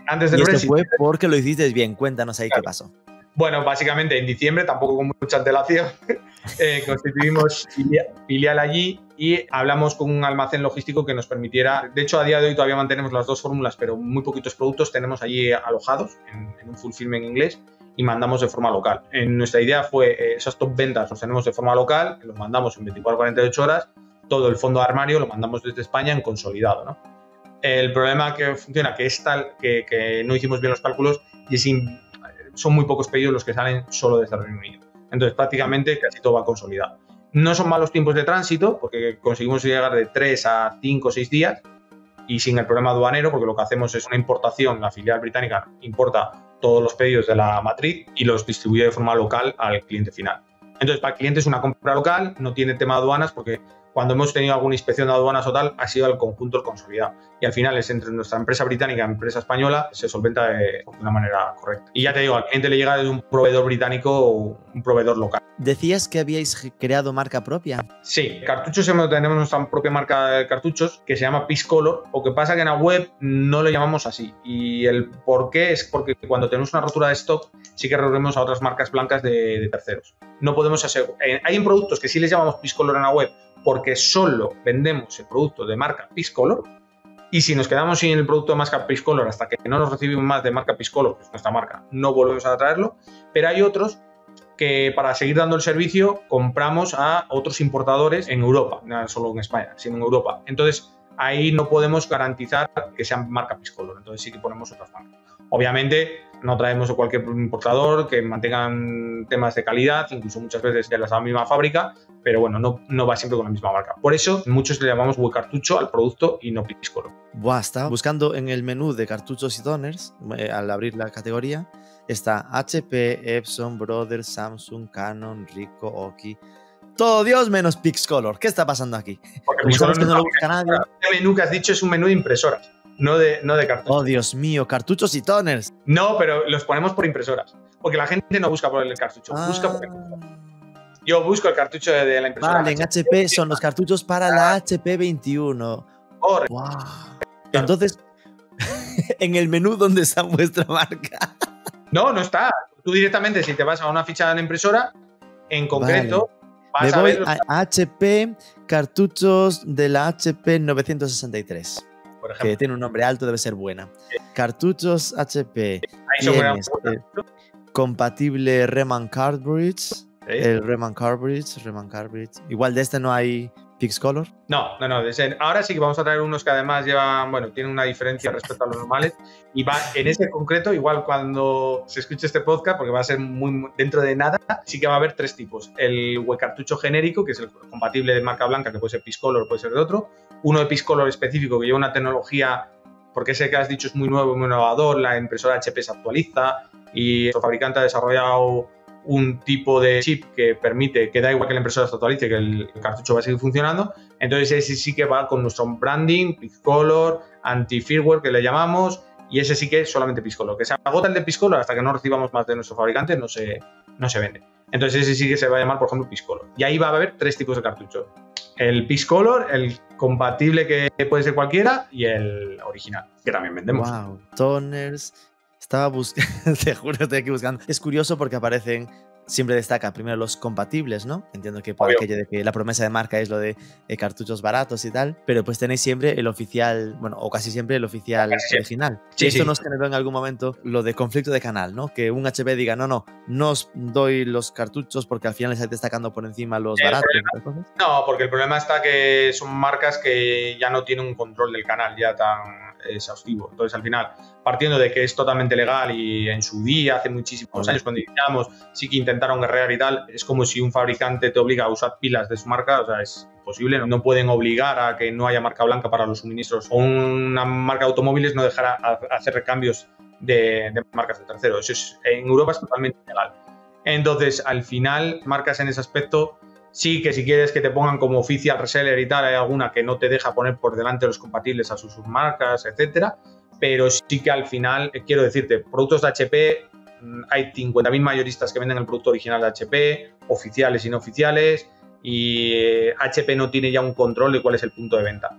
A: antes del
C: Y esto
A: Brexit.
C: fue porque lo hiciste bien. Cuéntanos ahí qué pasó.
A: Bueno, básicamente en diciembre, tampoco con mucha antelación, eh, constituimos filia- filial allí y hablamos con un almacén logístico que nos permitiera, de hecho a día de hoy todavía mantenemos las dos fórmulas, pero muy poquitos productos tenemos allí alojados en, en un fulfillment inglés y mandamos de forma local. En nuestra idea fue, eh, esas top ventas los tenemos de forma local, los mandamos en 24-48 horas, todo el fondo armario lo mandamos desde España en consolidado. El problema que funciona, que es tal, que, no hicimos bien los cálculos y son muy pocos pedidos los que salen solo desde el Reino Unido. Entonces, prácticamente casi todo va consolidado. No son malos tiempos de tránsito, porque conseguimos llegar de 3 a 5 o 6 días y sin el problema aduanero, porque lo que hacemos es una importación, la filial británica importa todos los pedidos de la matriz y los distribuye de forma local al cliente final. Entonces, para el cliente es una compra local, no tiene tema de aduanas, porque cuando hemos tenido alguna inspección de aduanas o tal, ha sido el conjunto el consolidado. Y al final es entre nuestra empresa británica y empresa española, se solventa de una manera correcta. Y ya te digo, al cliente le llega desde un proveedor británico o un proveedor local.
C: Decías que habíais creado marca propia.
A: Sí, cartuchos tenemos nuestra propia marca de cartuchos que se llama Piscolor. Lo que pasa que en la web no lo llamamos así. Y el por qué es porque cuando tenemos una rotura de stock, sí que recurrimos a otras marcas blancas de, de terceros. No podemos asegurar. hay productos que sí les llamamos Piscolor en la web porque solo vendemos el producto de marca Piscolor. Y si nos quedamos sin el producto de marca Piscolor hasta que no nos recibimos más de marca Piscolor, que es nuestra marca, no volvemos a traerlo. Pero hay otros que para seguir dando el servicio compramos a otros importadores en Europa, no solo en España, sino en Europa. Entonces ahí no podemos garantizar que sean marca Piscolor, entonces sí que ponemos otras marcas. Obviamente no traemos a cualquier importador que mantengan temas de calidad, incluso muchas veces de la misma fábrica, pero bueno, no, no va siempre con la misma marca. Por eso muchos le llamamos web cartucho al producto y no Piscolor.
C: Buah, estaba buscando en el menú de cartuchos y toners, eh, al abrir la categoría, está HP, Epson, Brothers, Samsung, Canon, Ricoh, Oki. Todo Dios menos Pixcolor. ¿Qué está pasando aquí?
A: Porque
C: Como sabes
A: Piscolor
C: que no
A: no
C: lo busca nadie.
A: Este menú que has dicho es un menú de impresoras, no de, no de cartuchos.
C: Oh, Dios mío, cartuchos y toners.
A: No, pero los ponemos por impresoras. Porque la gente no busca por el cartucho, busca por Yo busco el cartucho de, de la impresora.
C: Ah. Vale, en HP son los cartuchos para la HP 21.
A: Correcto.
C: Wow. Entonces, en el menú donde está vuestra marca.
A: No, no está. Tú directamente, si te vas a una ficha de la impresora, en concreto,
C: Me
A: vas a
C: voy
A: ver, los-
C: a HP cartuchos de la HP 963,
A: por
C: que tiene un nombre alto, debe ser buena. Cartuchos HP. tienes, eh, compatible Reman Cartridge. El Reman Cartridge, Reman Cartridge. Igual de este no hay Pixcolor.
A: No, no, no. ahora sí que vamos a traer unos que además llevan, bueno, tienen una diferencia respecto a los normales. Y va en ese concreto, igual cuando se escuche este podcast, porque va a ser muy dentro de nada, sí que va a haber tres tipos. El cartucho genérico, que es el compatible de marca blanca, que puede ser Piscolor, puede ser de otro. Uno de Piscolor específico, que lleva una tecnología, porque ese que has dicho es muy nuevo, muy innovador, la impresora HP se actualiza y el fabricante ha desarrollado un tipo de chip que permite que da igual que la impresora se actualice, que el cartucho va a seguir funcionando. Entonces ese sí que va con nuestro branding, Piscolor, anti-firmware que le llamamos, y ese sí que es solamente Piscolor. Que se agota el de Piscolor hasta que no recibamos más de nuestro fabricante, no se, no se vende. Entonces ese sí que se va a llamar, por ejemplo, Piscolor. Y ahí va a haber tres tipos de cartucho. El Piscolor, el compatible que puede ser cualquiera, y el original, que también vendemos.
C: Wow. Toners. Estaba buscando, te juro, estoy aquí buscando. Es curioso porque aparecen, siempre destaca primero los compatibles, ¿no? Entiendo que por
A: Obvio.
C: aquello de que la promesa de marca es lo de eh, cartuchos baratos y tal, pero pues tenéis siempre el oficial, bueno, o casi siempre el oficial
A: Casi
C: original.
A: Sí,
C: y esto
A: sí.
C: nos generó en algún momento lo de conflicto de canal, ¿no? Que un HP diga, no, no, no os doy los cartuchos porque al final les estáis destacando por encima los
A: El
C: baratos.
A: No, porque el problema está que son marcas que ya no tienen un control del canal ya tan exhaustivo. Entonces, al final, partiendo de que es totalmente legal y en su día, hace muchísimos años, cuando iniciamos, sí que intentaron guerrear y tal, es como si un fabricante te obliga a usar pilas de su marca, o sea, es imposible. No, pueden obligar a que no haya marca blanca para los suministros. O una marca de automóviles no dejará hacer recambios de, de marcas de terceros. Eso es, en Europa es totalmente ilegal. Entonces, al final, marcas en ese aspecto Sí, que si quieres que te pongan como oficial reseller y tal, hay alguna que no te deja poner por delante los compatibles a sus submarcas, etcétera. Pero sí que al final, eh, quiero decirte, productos de HP, mm, hay 50.000 mayoristas que venden el producto original de HP, oficiales y no oficiales, y eh, HP no tiene ya un control de cuál es el punto de venta.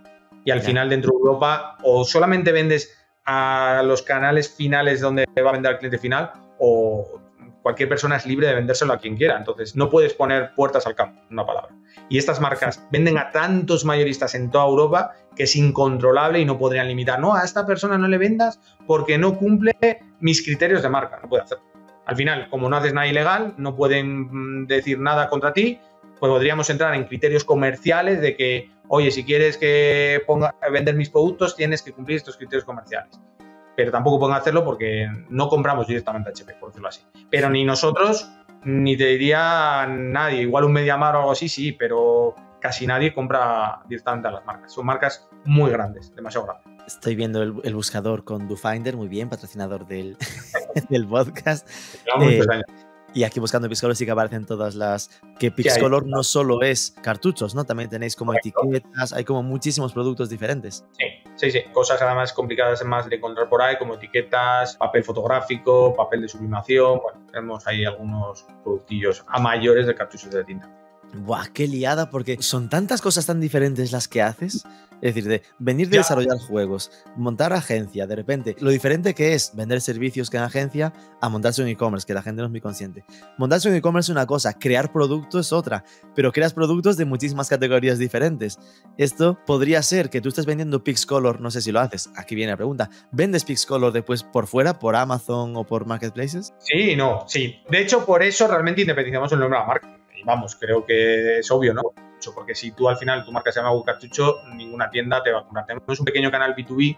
A: Y al
C: Ya.
A: final, dentro de Europa, o solamente vendes a los canales finales donde va a vender al cliente final, o cualquier persona es libre de vendérselo a quien quiera. Entonces, no puedes poner puertas al campo, una palabra. Y estas marcas venden a tantos mayoristas en toda Europa que es incontrolable y no podrían limitar. No, a esta persona no le vendas porque no cumple mis criterios de marca. No puede hacerlo. Al final, como no haces nada ilegal, no pueden mm, decir nada contra ti. Pues podríamos entrar en criterios comerciales de que, oye, si quieres que ponga vender mis productos, tienes que cumplir estos criterios comerciales pero tampoco pueden hacerlo porque no compramos directamente HP, por decirlo así. Pero ni nosotros, ni te diría nadie, igual un Mediamar o algo así, sí, pero casi nadie compra directamente a las marcas. Son marcas muy grandes, demasiado grandes.
C: Estoy viendo el, el buscador con DoFinder, muy bien, patrocinador del, del podcast. Eh. Y aquí buscando Pixcolor sí que aparecen todas las. Que Pixcolor no solo es cartuchos, ¿no? También tenéis como
A: Correcto.
C: etiquetas, hay como muchísimos productos diferentes.
A: Sí, sí, sí. Cosas además complicadas más de encontrar por ahí, como etiquetas, papel fotográfico, papel de sublimación. Bueno, tenemos ahí algunos productillos a mayores de cartuchos de tinta.
C: Buah, qué liada, porque son tantas cosas tan diferentes las que haces. Es decir, de venir de
A: Ya.
C: desarrollar juegos, montar agencia, de repente, lo diferente que es vender servicios que en agencia a montarse un e-commerce, que la gente no es muy consciente. Montarse un e-commerce es una cosa, crear productos es otra, pero creas productos de muchísimas categorías diferentes. Esto podría ser que tú estés vendiendo Pixcolor, no sé si lo haces, aquí viene la pregunta, ¿vendes Pixcolor después por fuera, por Amazon o por Marketplaces?
A: Sí, no, sí. De hecho, por eso realmente independizamos el nombre de la marca. Vamos, creo que es obvio, ¿no? Porque si tú al final tu marca se llama Bucartucho, ninguna tienda te va a comprar. Tenemos un pequeño canal B2B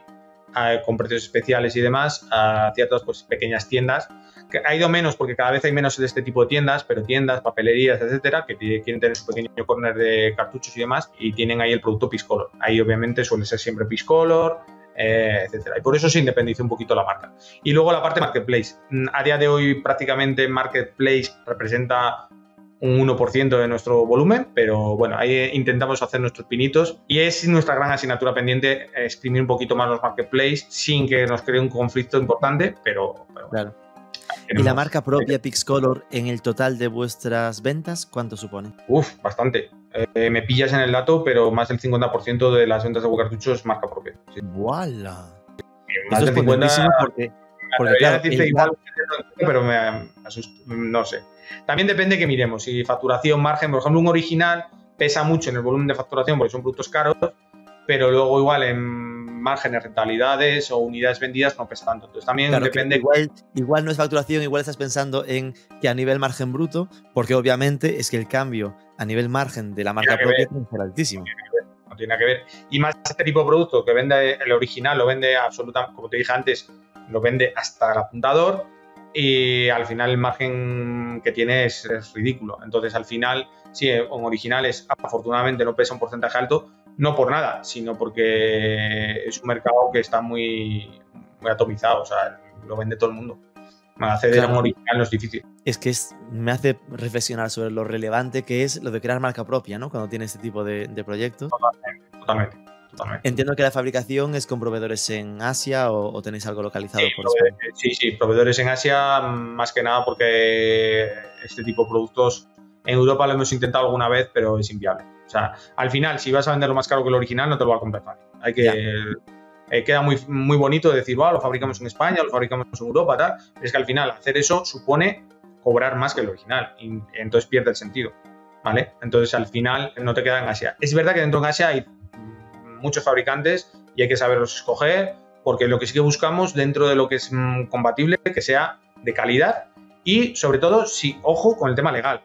A: eh, con precios especiales y demás a ciertas pues, pequeñas tiendas. Que ha ido menos porque cada vez hay menos de este tipo de tiendas, pero tiendas, papelerías, etcétera, que quieren tener su pequeño corner de cartuchos y demás y tienen ahí el producto Piscolor. Ahí obviamente suele ser siempre Piscolor, eh, etcétera. Y por eso se independiza un poquito la marca. Y luego la parte marketplace. Mm, A día de hoy prácticamente marketplace representa un 1% de nuestro volumen, pero bueno, ahí eh, intentamos hacer nuestros pinitos y es nuestra gran asignatura pendiente eh, exprimir un poquito más los marketplace sin que nos cree un conflicto importante, pero,
C: Claro. ¿Y la marca propia Pixcolor en el total de vuestras ventas, cuánto supone?
A: Uf, bastante. Eh, me pillas en el dato, pero más del 50% de las ventas de cartucho es marca propia. Sí.
C: ¡Wala!
A: Más
C: Esto
A: de
C: es
A: 50
C: potentísimo porque, porque claro,
A: decirte
C: el-
A: igual, pero me asusta, no sé. También depende que miremos, si facturación, margen, por ejemplo, un original pesa mucho en el volumen de facturación porque son productos caros, pero luego igual en márgenes, rentabilidades o unidades vendidas no pesa tanto. Entonces también
C: Claro,
A: depende.
C: igual, igual no es facturación, igual estás pensando en que a nivel margen bruto, porque obviamente es que el cambio a nivel margen de la marca propia tiene que ser altísimo.
A: no tiene que ver. Y más este tipo de producto que vende el original, lo vende absolutamente, como te dije antes, lo vende hasta el apuntador y al final el margen que tiene es, es ridículo. Entonces al final, sí, en originales afortunadamente no pesa un porcentaje alto, no por nada, sino porque es un mercado que está muy, muy atomizado, o sea, lo vende todo el mundo. Acceder a
C: Claro.
A: un original no es difícil.
C: Es que es- me hace reflexionar sobre lo relevante que es lo de crear marca propia, ¿no? Cuando tienes este tipo de, de proyectos.
A: Totalmente, totalmente.
C: Entiendo que la fabricación es con proveedores en Asia o, o tenéis algo localizado
A: Sí,
C: por
A: prove-
C: España.
A: sí, sí, proveedores en Asia, más que nada porque este tipo de productos en Europa lo hemos intentado alguna vez, pero es inviable. O sea, al final, si vas a venderlo más caro que el original, no te lo va a comprar nadie. Hay que. Eh, queda muy, muy bonito decir, "Buah, lo fabricamos en España, lo fabricamos en Europa, tal. Pero es que al final, hacer eso supone cobrar más que el original. Y entonces pierde el sentido. ¿Vale? Entonces al final no te queda en Asia. Es verdad que dentro de Asia hay muchos fabricantes y hay que saberlos escoger, porque lo que sí que buscamos dentro de lo que es mm, compatible, que sea de calidad y sobre todo, si, ojo con el tema legal.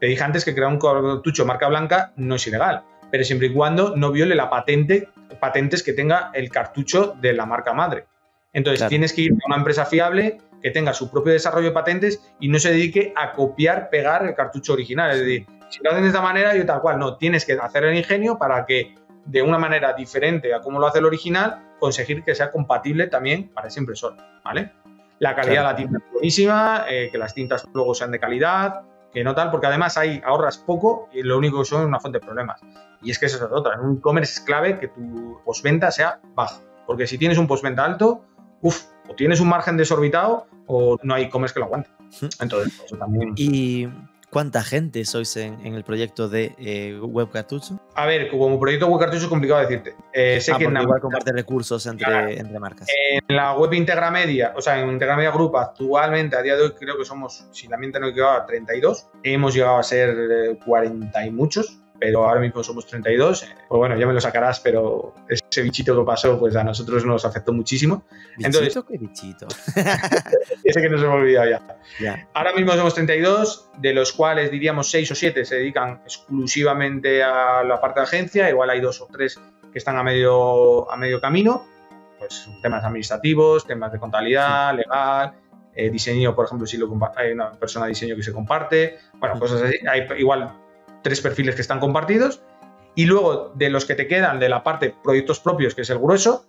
A: Te dije antes que crear un cartucho marca blanca no es ilegal, pero siempre y cuando no viole la patente, patentes que tenga el cartucho de la marca madre. Entonces
C: Claro.
A: tienes que ir a una empresa fiable que tenga su propio desarrollo de patentes y no se dedique a copiar, pegar el cartucho original. Es decir, si lo hacen de esta manera, yo tal cual, no, tienes que hacer el ingenio para que de una manera diferente a como lo hace el original, conseguir que sea compatible también para esa impresora, ¿vale? La calidad
C: Claro.
A: de la tinta es buenísima, eh, que las tintas luego sean de calidad, que no tal, porque además ahí ahorras poco y lo único que son es una fuente de problemas. Y es que eso es otra. En un e-commerce es clave que tu postventa sea baja, porque si tienes un postventa alto, uff, o tienes un margen desorbitado o no hay e-commerce que lo aguante. Entonces, eso también.
C: ¿Y cuánta gente sois en, en el proyecto de eh, Web Cartucho?
A: A ver, como proyecto web cartucho es complicado decirte. Eh, sé
C: Ah,
A: que en la,
C: igual comparte recursos entre,
A: Claro.
C: entre marcas.
A: en la web Integra Media, o sea, en Integra Media Group actualmente, a día de hoy, creo que somos, si la mente no he equivocado, 32. Hemos llegado a ser eh, 40 y muchos, pero ahora mismo somos 32. Eh, Pues bueno, ya me lo sacarás, pero ese bichito que pasó, pues a nosotros nos afectó muchísimo.
C: ¿Bichito?
A: entonces-
C: ¿Qué bichito?
A: Ese que nos hemos olvidado ya.
C: ya.
A: Ahora mismo somos 32, de los cuales diríamos 6 o 7 se dedican exclusivamente a la parte de agencia, igual hay dos o tres que están a medio, a medio camino, pues temas administrativos, temas de contabilidad, legal, eh, diseño, por ejemplo, si lo hay una persona de diseño que se comparte, bueno,
C: Sí.
A: cosas así, hay igual tres perfiles que están compartidos, y luego de los que te quedan de la parte proyectos propios, que es el grueso,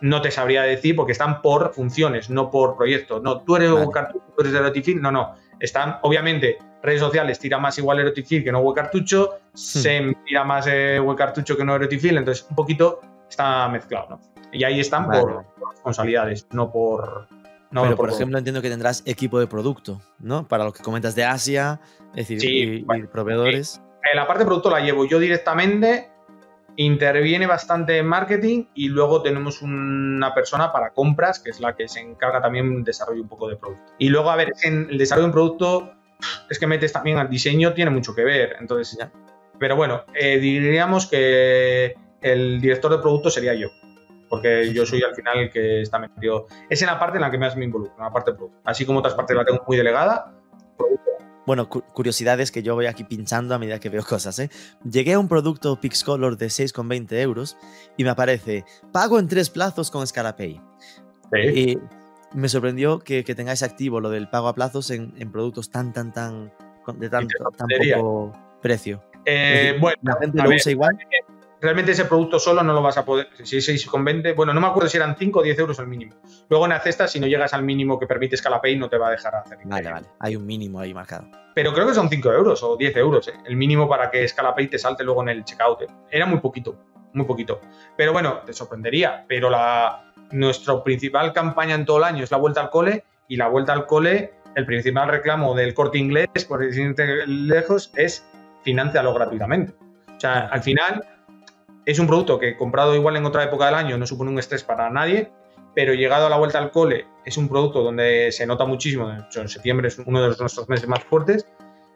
A: no te sabría decir porque están por funciones, no por proyectos. No, tú eres
C: Vale.
A: cartucho, tú eres de Erotifil. No, no. Están, obviamente, redes sociales tira más igual Erotifil que no web cartucho. SEM tira más eh, web cartucho que no Erotifil. Entonces, un poquito está mezclado, ¿no? Y ahí están
C: Vale,
A: por,
C: vale.
A: por responsabilidades, no por. No
C: Pero,
A: por
C: por ejemplo, entiendo que tendrás equipo de producto, ¿no? Para lo que comentas de Asia, es decir,
A: Sí,
C: y- y,
A: bueno,
C: proveedores.
A: Eh, la parte de producto la llevo yo directamente, interviene bastante en marketing y luego tenemos una persona para compras, que es la que se encarga también del desarrollo un poco de producto. Y luego, a ver, en el desarrollo de un producto es que metes también al diseño, tiene mucho que ver. Entonces,
C: Ya.
A: pero bueno, eh, diríamos que el director de producto sería yo. Porque yo soy al final el que está metido. Es en la parte en la que más me involucro, en la parte producto. Así como otras partes la tengo muy delegada, producto
C: Bueno, cu- curiosidades que yo voy aquí pinchando a medida que veo cosas, ¿eh? Llegué a un producto Pixcolor de 6,20 euros y me aparece pago en tres plazos con Scarapay. Y me sorprendió que, que tengáis activo lo del pago a plazos en, en productos tan, tan, tan. de tan, tan poco precio.
A: Eh,
C: decir,
A: bueno,
C: La gente lo
A: ver,
C: usa igual.
A: Realmente ese producto solo no lo vas a poder. Si es 6,20, bueno, no me acuerdo si eran 5 o 10 euros el mínimo. Luego en la cesta, si no llegas al mínimo que permite Scalapay, no te va a dejar hacer.
C: Vale, vale. Hay un mínimo ahí marcado.
A: Pero creo que son 5 euros o 10 euros, ¿eh? el mínimo para que Scalapay te salte luego en el checkout. ¿eh? Era muy poquito, muy poquito. Pero bueno, te sorprendería. Pero la, nuestra principal campaña en todo el año es la vuelta al cole y la vuelta al cole, el principal reclamo del corte inglés, por decirte lejos, es financialo gratuitamente. O sea, al final, es un producto que comprado igual en otra época del año no supone un estrés para nadie, pero llegado a la vuelta al cole es un producto donde se nota muchísimo, en septiembre es uno de nuestros meses más fuertes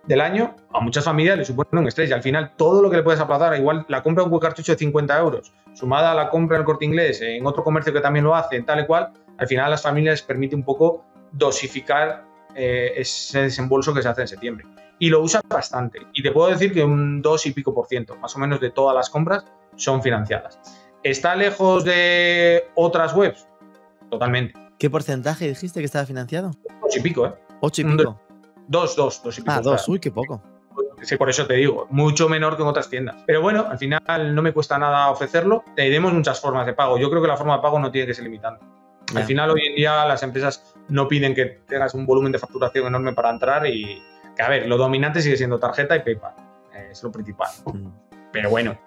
A: del año, a muchas familias le supone un estrés y al final todo lo que le puedes aplazar, igual la compra de un cartucho de 50 euros, sumada a la compra en el corte inglés, en otro comercio que también lo hace, tal y cual, al final a las familias les permite un poco dosificar eh, ese desembolso que se hace en septiembre. Y lo usa bastante. Y te puedo decir que un 2 y pico por ciento, más o menos de todas las compras, son financiadas. ¿Está lejos de otras webs? Totalmente.
C: ¿Qué porcentaje dijiste que estaba financiado?
A: 8 y pico, ¿eh?
C: 8 y pico.
A: 2, 2, 2 y pico.
C: Ah, 2, uy, qué poco.
A: Sí, por eso te digo, mucho menor que en otras tiendas. Pero bueno, al final no me cuesta nada ofrecerlo. Tenemos muchas formas de pago. Yo creo que la forma de pago no tiene que ser limitante. Al final, hoy en día, las empresas no piden que tengas un volumen de facturación enorme para entrar y que, a ver, lo dominante sigue siendo tarjeta y PayPal. Es lo principal. Mm. Pero bueno.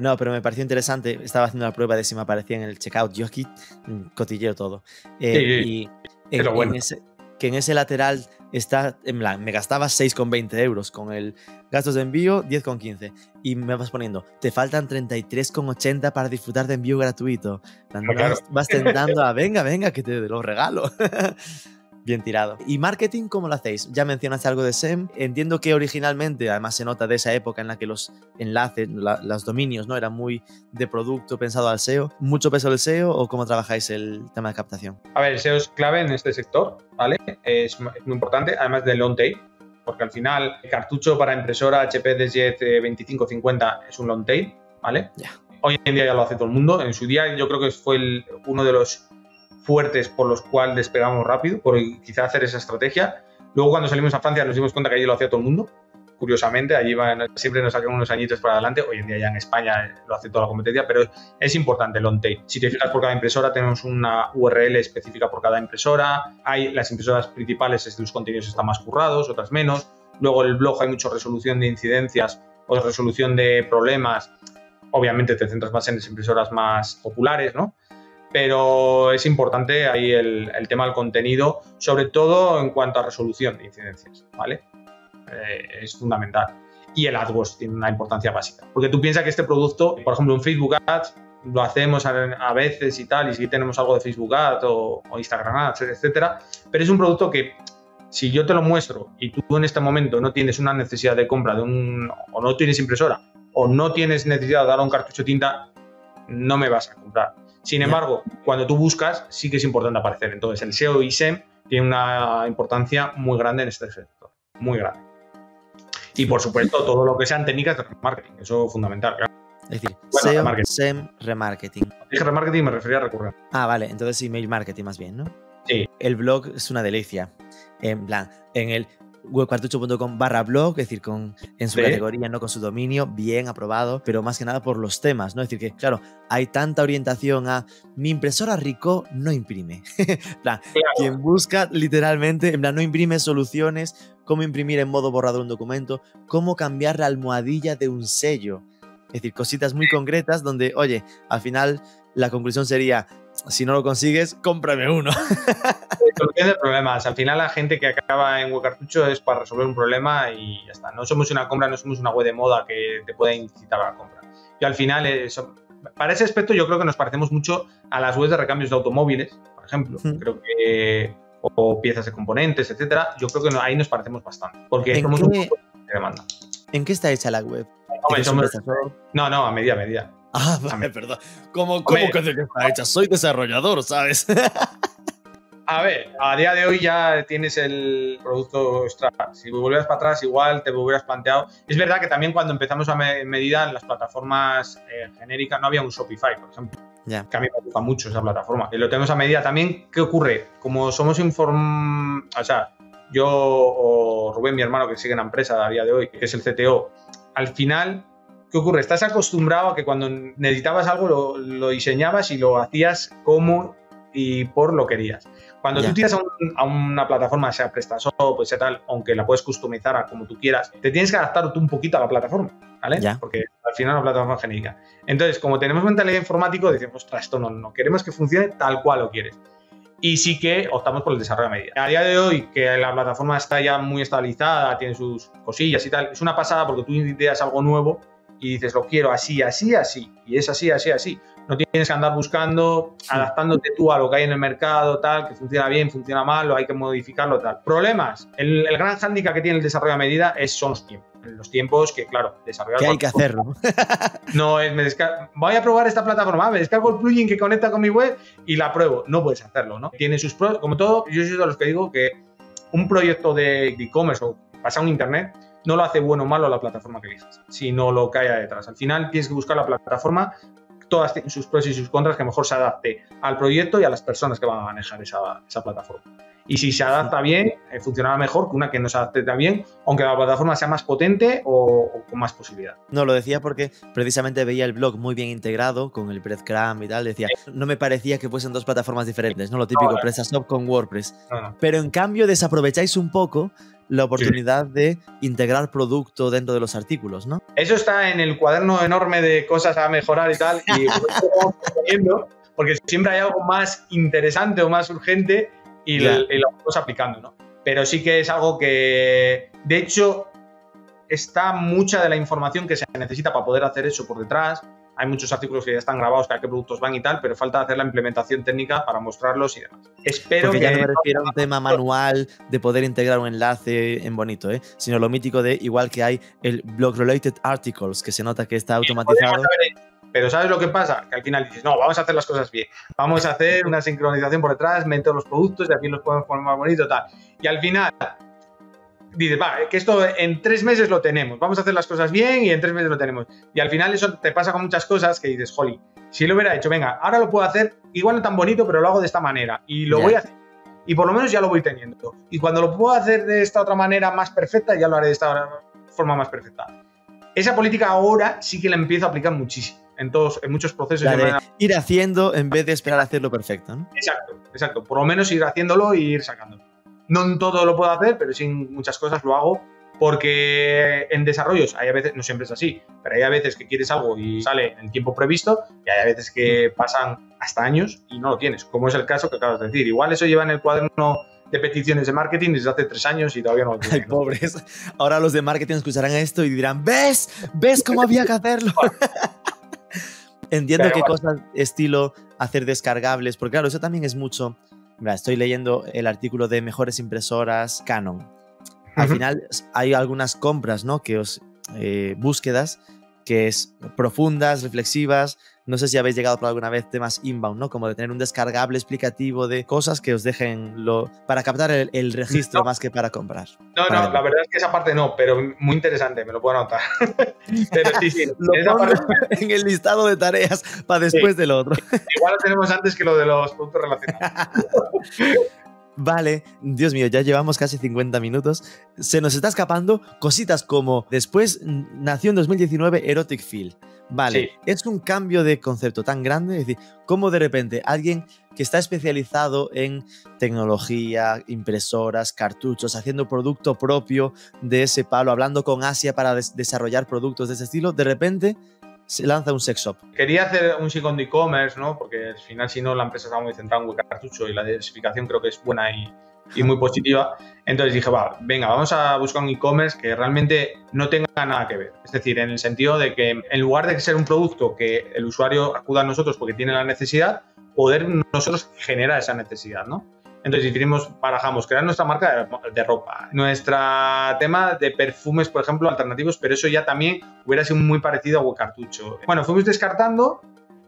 C: No, pero me pareció interesante. Estaba haciendo la prueba de si me aparecía en el checkout. Yo aquí mm, cotilleo todo. Eh, y en, ese, que en ese lateral está, en plan, me gastaba 6,20 euros con el gastos de envío 10,15 y me vas poniendo, te faltan 33,80 para disfrutar de envío gratuito. vas, tentando a, venga, venga, que te lo regalo. Bien tirado. ¿Y marketing cómo lo hacéis? Ya mencionaste algo de SEM. Entiendo que originalmente, además se nota de esa época en la que los enlaces, los dominios, ¿no? Eran muy de producto pensado al SEO. ¿Mucho peso del SEO o cómo trabajáis el tema de captación?
A: A ver, el SEO es clave en este sector, ¿vale? Es muy importante, además del long tail, porque al final el cartucho para impresora HP DeskJet 2550 es un long tail, ¿vale?
C: Ya.
A: Hoy en día ya lo hace todo el mundo. En su día yo creo que fue uno de los fuertes por los cuales despegamos rápido, por quizá hacer esa estrategia. Luego cuando salimos a Francia nos dimos cuenta que allí lo hacía todo el mundo. Curiosamente, allí siempre nos sacan unos añitos para adelante. Hoy en día ya en España lo hace toda la competencia, pero es importante el on tail. Si te fijas por cada impresora, tenemos una URL específica por cada impresora. Hay las impresoras principales, los contenidos están más currados, otras menos. Luego el blog hay mucha resolución de incidencias o resolución de problemas. Obviamente te centras más en las impresoras más populares, ¿no? Pero es importante ahí el, tema del contenido, sobre todo en cuanto a resolución de incidencias, ¿vale? Eh, es fundamental. Y el AdWords tiene una importancia básica, porque tú piensas que este producto, por ejemplo, un Facebook Ads, lo hacemos a, veces y tal, y sí tenemos algo de Facebook Ads o, Instagram Ads, etcétera, pero es un producto que si yo te lo muestro y tú en este momento no tienes una necesidad de compra de un, o no tienes impresora, o no tienes necesidad de dar un cartucho de tinta, no me vas a comprar. Sin embargo, cuando tú buscas, sí que es importante aparecer. Entonces, el SEO y SEM tiene una importancia muy grande en este sector, muy grande. Y por supuesto, todo lo que sean técnicas de remarketing, eso es fundamental.
C: Es decir, SEO, SEM, remarketing.
A: Dije remarketing me refería a recurrente.
C: Ah, vale, entonces email marketing más bien, ¿no?
A: Sí.
C: El blog es una delicia. En plan, en el webcartucho.com barra blog, es decir, con, en su categoría, no con su dominio, bien aprobado, pero más que nada por los temas, ¿no? Es decir, que claro, hay tanta orientación a mi impresora Rico no imprime. plan, Quien busca literalmente, en plan, no imprime soluciones, cómo imprimir en modo borrador un documento, cómo cambiar la almohadilla de un sello. Es decir, cositas muy concretas donde, oye, al final la conclusión sería, si no lo consigues, cómprame uno.
A: Solución problemas. Al final la gente que acaba en cartucho es para resolver un problema y ya está. No somos una compra, no somos una web de moda que te pueda incitar a la compra. Y al final, eso, para ese aspecto yo creo que nos parecemos mucho a las webs de recambios de automóviles, por ejemplo. Creo que o piezas de componentes, etcétera. Yo creo que ahí nos parecemos bastante, porque somos un poco de demanda.
C: ¿En qué está hecha la web?
A: No, no, a media, a media.
C: Ah, vale, perdón. ¿Cómo, cómo que está hecha? Soy desarrollador, ¿sabes?
A: A ver, a día de hoy ya tienes el producto extra. Si volvieras para atrás, igual te hubieras planteado. Es verdad que también cuando empezamos a medida en las plataformas eh, genéricas no había un Shopify, por ejemplo.
C: Ya.
A: Que a mí me gusta mucho esa plataforma. Y lo tenemos a medida también. ¿Qué ocurre? Como somos inform... O sea, yo o Rubén, mi hermano, que sigue en la empresa a día de hoy, que es el CTO, al final ¿Qué ocurre? Estás acostumbrado a que cuando necesitabas algo lo, diseñabas y lo hacías como y por lo querías. Cuando tú tiras a, una plataforma, sea PrestaShop, pues sea tal, aunque la puedes customizar a como tú quieras, te tienes que adaptar tú un poquito a la plataforma, ¿vale? Porque al final es una plataforma genérica. Entonces, como tenemos mentalidad informática, decimos, ostras, esto no, no queremos que funcione tal cual lo quieres. Y sí que optamos por el desarrollo a medida. A día de hoy, que la plataforma está ya muy estabilizada, tiene sus cosillas y tal, es una pasada porque tú ideas algo nuevo y dices, lo quiero así, así, así, y es así, así, así. No tienes que andar buscando, adaptándote tú a lo que hay en el mercado, tal, que funciona bien, funciona mal, o hay que modificarlo, tal. Problemas. El, gran hándicap que tiene el desarrollo a medida es, son los tiempos. Los tiempos que, claro, desarrollar.
C: Que hay que hacerlo.
A: no es, me voy a probar esta plataforma, me descargo el plugin que conecta con mi web y la pruebo. No puedes hacerlo, ¿no? Tiene sus pros, como todo, yo soy de los que digo que un proyecto de e-commerce o pasar un internet no lo hace bueno o malo la plataforma que elijas, sino lo que haya detrás. Al final tienes que buscar la plataforma todas tienen sus pros y sus contras que mejor se adapte al proyecto y a las personas que van a manejar esa, esa plataforma. Y si se adapta bien, eh, funcionará mejor que una que no se adapte tan bien, aunque la plataforma sea más potente o, con más posibilidad.
C: No, lo decía porque precisamente veía el blog muy bien integrado con el breadcrumb y tal. Decía, no me parecía que fuesen dos plataformas diferentes, ¿no? Lo típico, no, PrestaShop con WordPress. Pero en cambio desaprovecháis un poco la oportunidad de integrar producto dentro de los artículos, ¿no?
A: Eso está en el cuaderno enorme de cosas a mejorar y tal, y porque siempre hay algo más interesante o más urgente y, lo vamos aplicando, ¿no? Pero sí que es algo que, de hecho, está mucha de la información que se necesita para poder hacer eso por detrás, hay muchos artículos que ya están grabados, que a qué productos van y tal, pero falta hacer la implementación técnica para mostrarlos y demás.
C: Espero Porque que... ya no me refiero a un tema manual de poder integrar un enlace en bonito, ¿eh? sino lo mítico de, igual que hay el Blog Related Articles, que se nota que está automatizado.
A: Pero ¿sabes lo que pasa? Que al final dices, no, vamos a hacer las cosas bien. Vamos a hacer una sincronización por detrás, meter los productos y aquí los podemos poner más bonito, tal. Y al final dices, va, que esto en tres meses lo tenemos, vamos a hacer las cosas bien y en tres meses lo tenemos. Y al final eso te pasa con muchas cosas que dices, joli, si lo hubiera hecho, venga, ahora lo puedo hacer igual no tan bonito, pero lo hago de esta manera y lo voy a hacer. Y por lo menos ya lo voy teniendo. Y cuando lo puedo hacer de esta otra manera más perfecta, ya lo haré de esta forma más perfecta. Esa política ahora sí que la empiezo a aplicar muchísimo. En, todos, en muchos procesos.
C: de ir haciendo en vez de esperar a hacerlo perfecto.
A: Exacto, exacto. Por lo menos ir haciéndolo y ir sacándolo. No en todo lo puedo hacer, pero sí en muchas cosas lo hago porque en desarrollos hay a veces, no siempre es así, pero hay a veces que quieres algo y sale en el tiempo previsto y hay a veces que pasan hasta años y no lo tienes, como es el caso que acabas de decir. Igual eso lleva en el cuaderno de peticiones de marketing desde hace tres años y todavía no lo
C: tienes. Ay, pobres. Ahora los de marketing escucharán esto y dirán, ¿ves? ¿Ves cómo había que hacerlo? Entiendo qué cosas estilo hacer descargables, porque claro, eso también es mucho estoy leyendo el artículo de mejores impresoras Canon. Al final hay algunas compras, ¿no? Que os eh, búsquedas que es profundas, reflexivas. No sé si habéis llegado por alguna vez temas inbound, ¿no? Como de tener un descargable explicativo de cosas que os dejen lo, para captar el, registro más que para comprar.
A: No, no, la verdad es que esa parte no, pero muy interesante, me lo puedo anotar. pero sí, sí.
C: en el listado de tareas para después del otro.
A: Igual lo tenemos antes que lo de los productos relacionados.
C: Vale, Dios mío, ya llevamos casi 50 minutos. Se nos está escapando cositas como después nació en 2019 Erotic Feel. Vale, es un cambio de concepto tan grande, es decir, como de repente alguien que está especializado en tecnología, impresoras, cartuchos, haciendo producto propio de ese palo, hablando con Asia para desarrollar productos de ese estilo, de repente se lanza un sex shop.
A: Quería hacer un segundo e-commerce, ¿no? Porque al final, si no, la empresa está muy centrada en cartucho y la diversificación creo que es buena y, y muy positiva. Entonces dije, va, venga, vamos a buscar un e-commerce que realmente no tenga nada que ver. Es decir, en el sentido de que en lugar de ser un producto que el usuario acuda a nosotros porque tiene la necesidad, poder nosotros generar esa necesidad, ¿no? Entonces decidimos, barajamos, crear nuestra marca de, ropa, nuestra tema de perfumes, por ejemplo, alternativos, pero eso ya también hubiera sido muy parecido a Web Cartucho. Bueno, fuimos descartando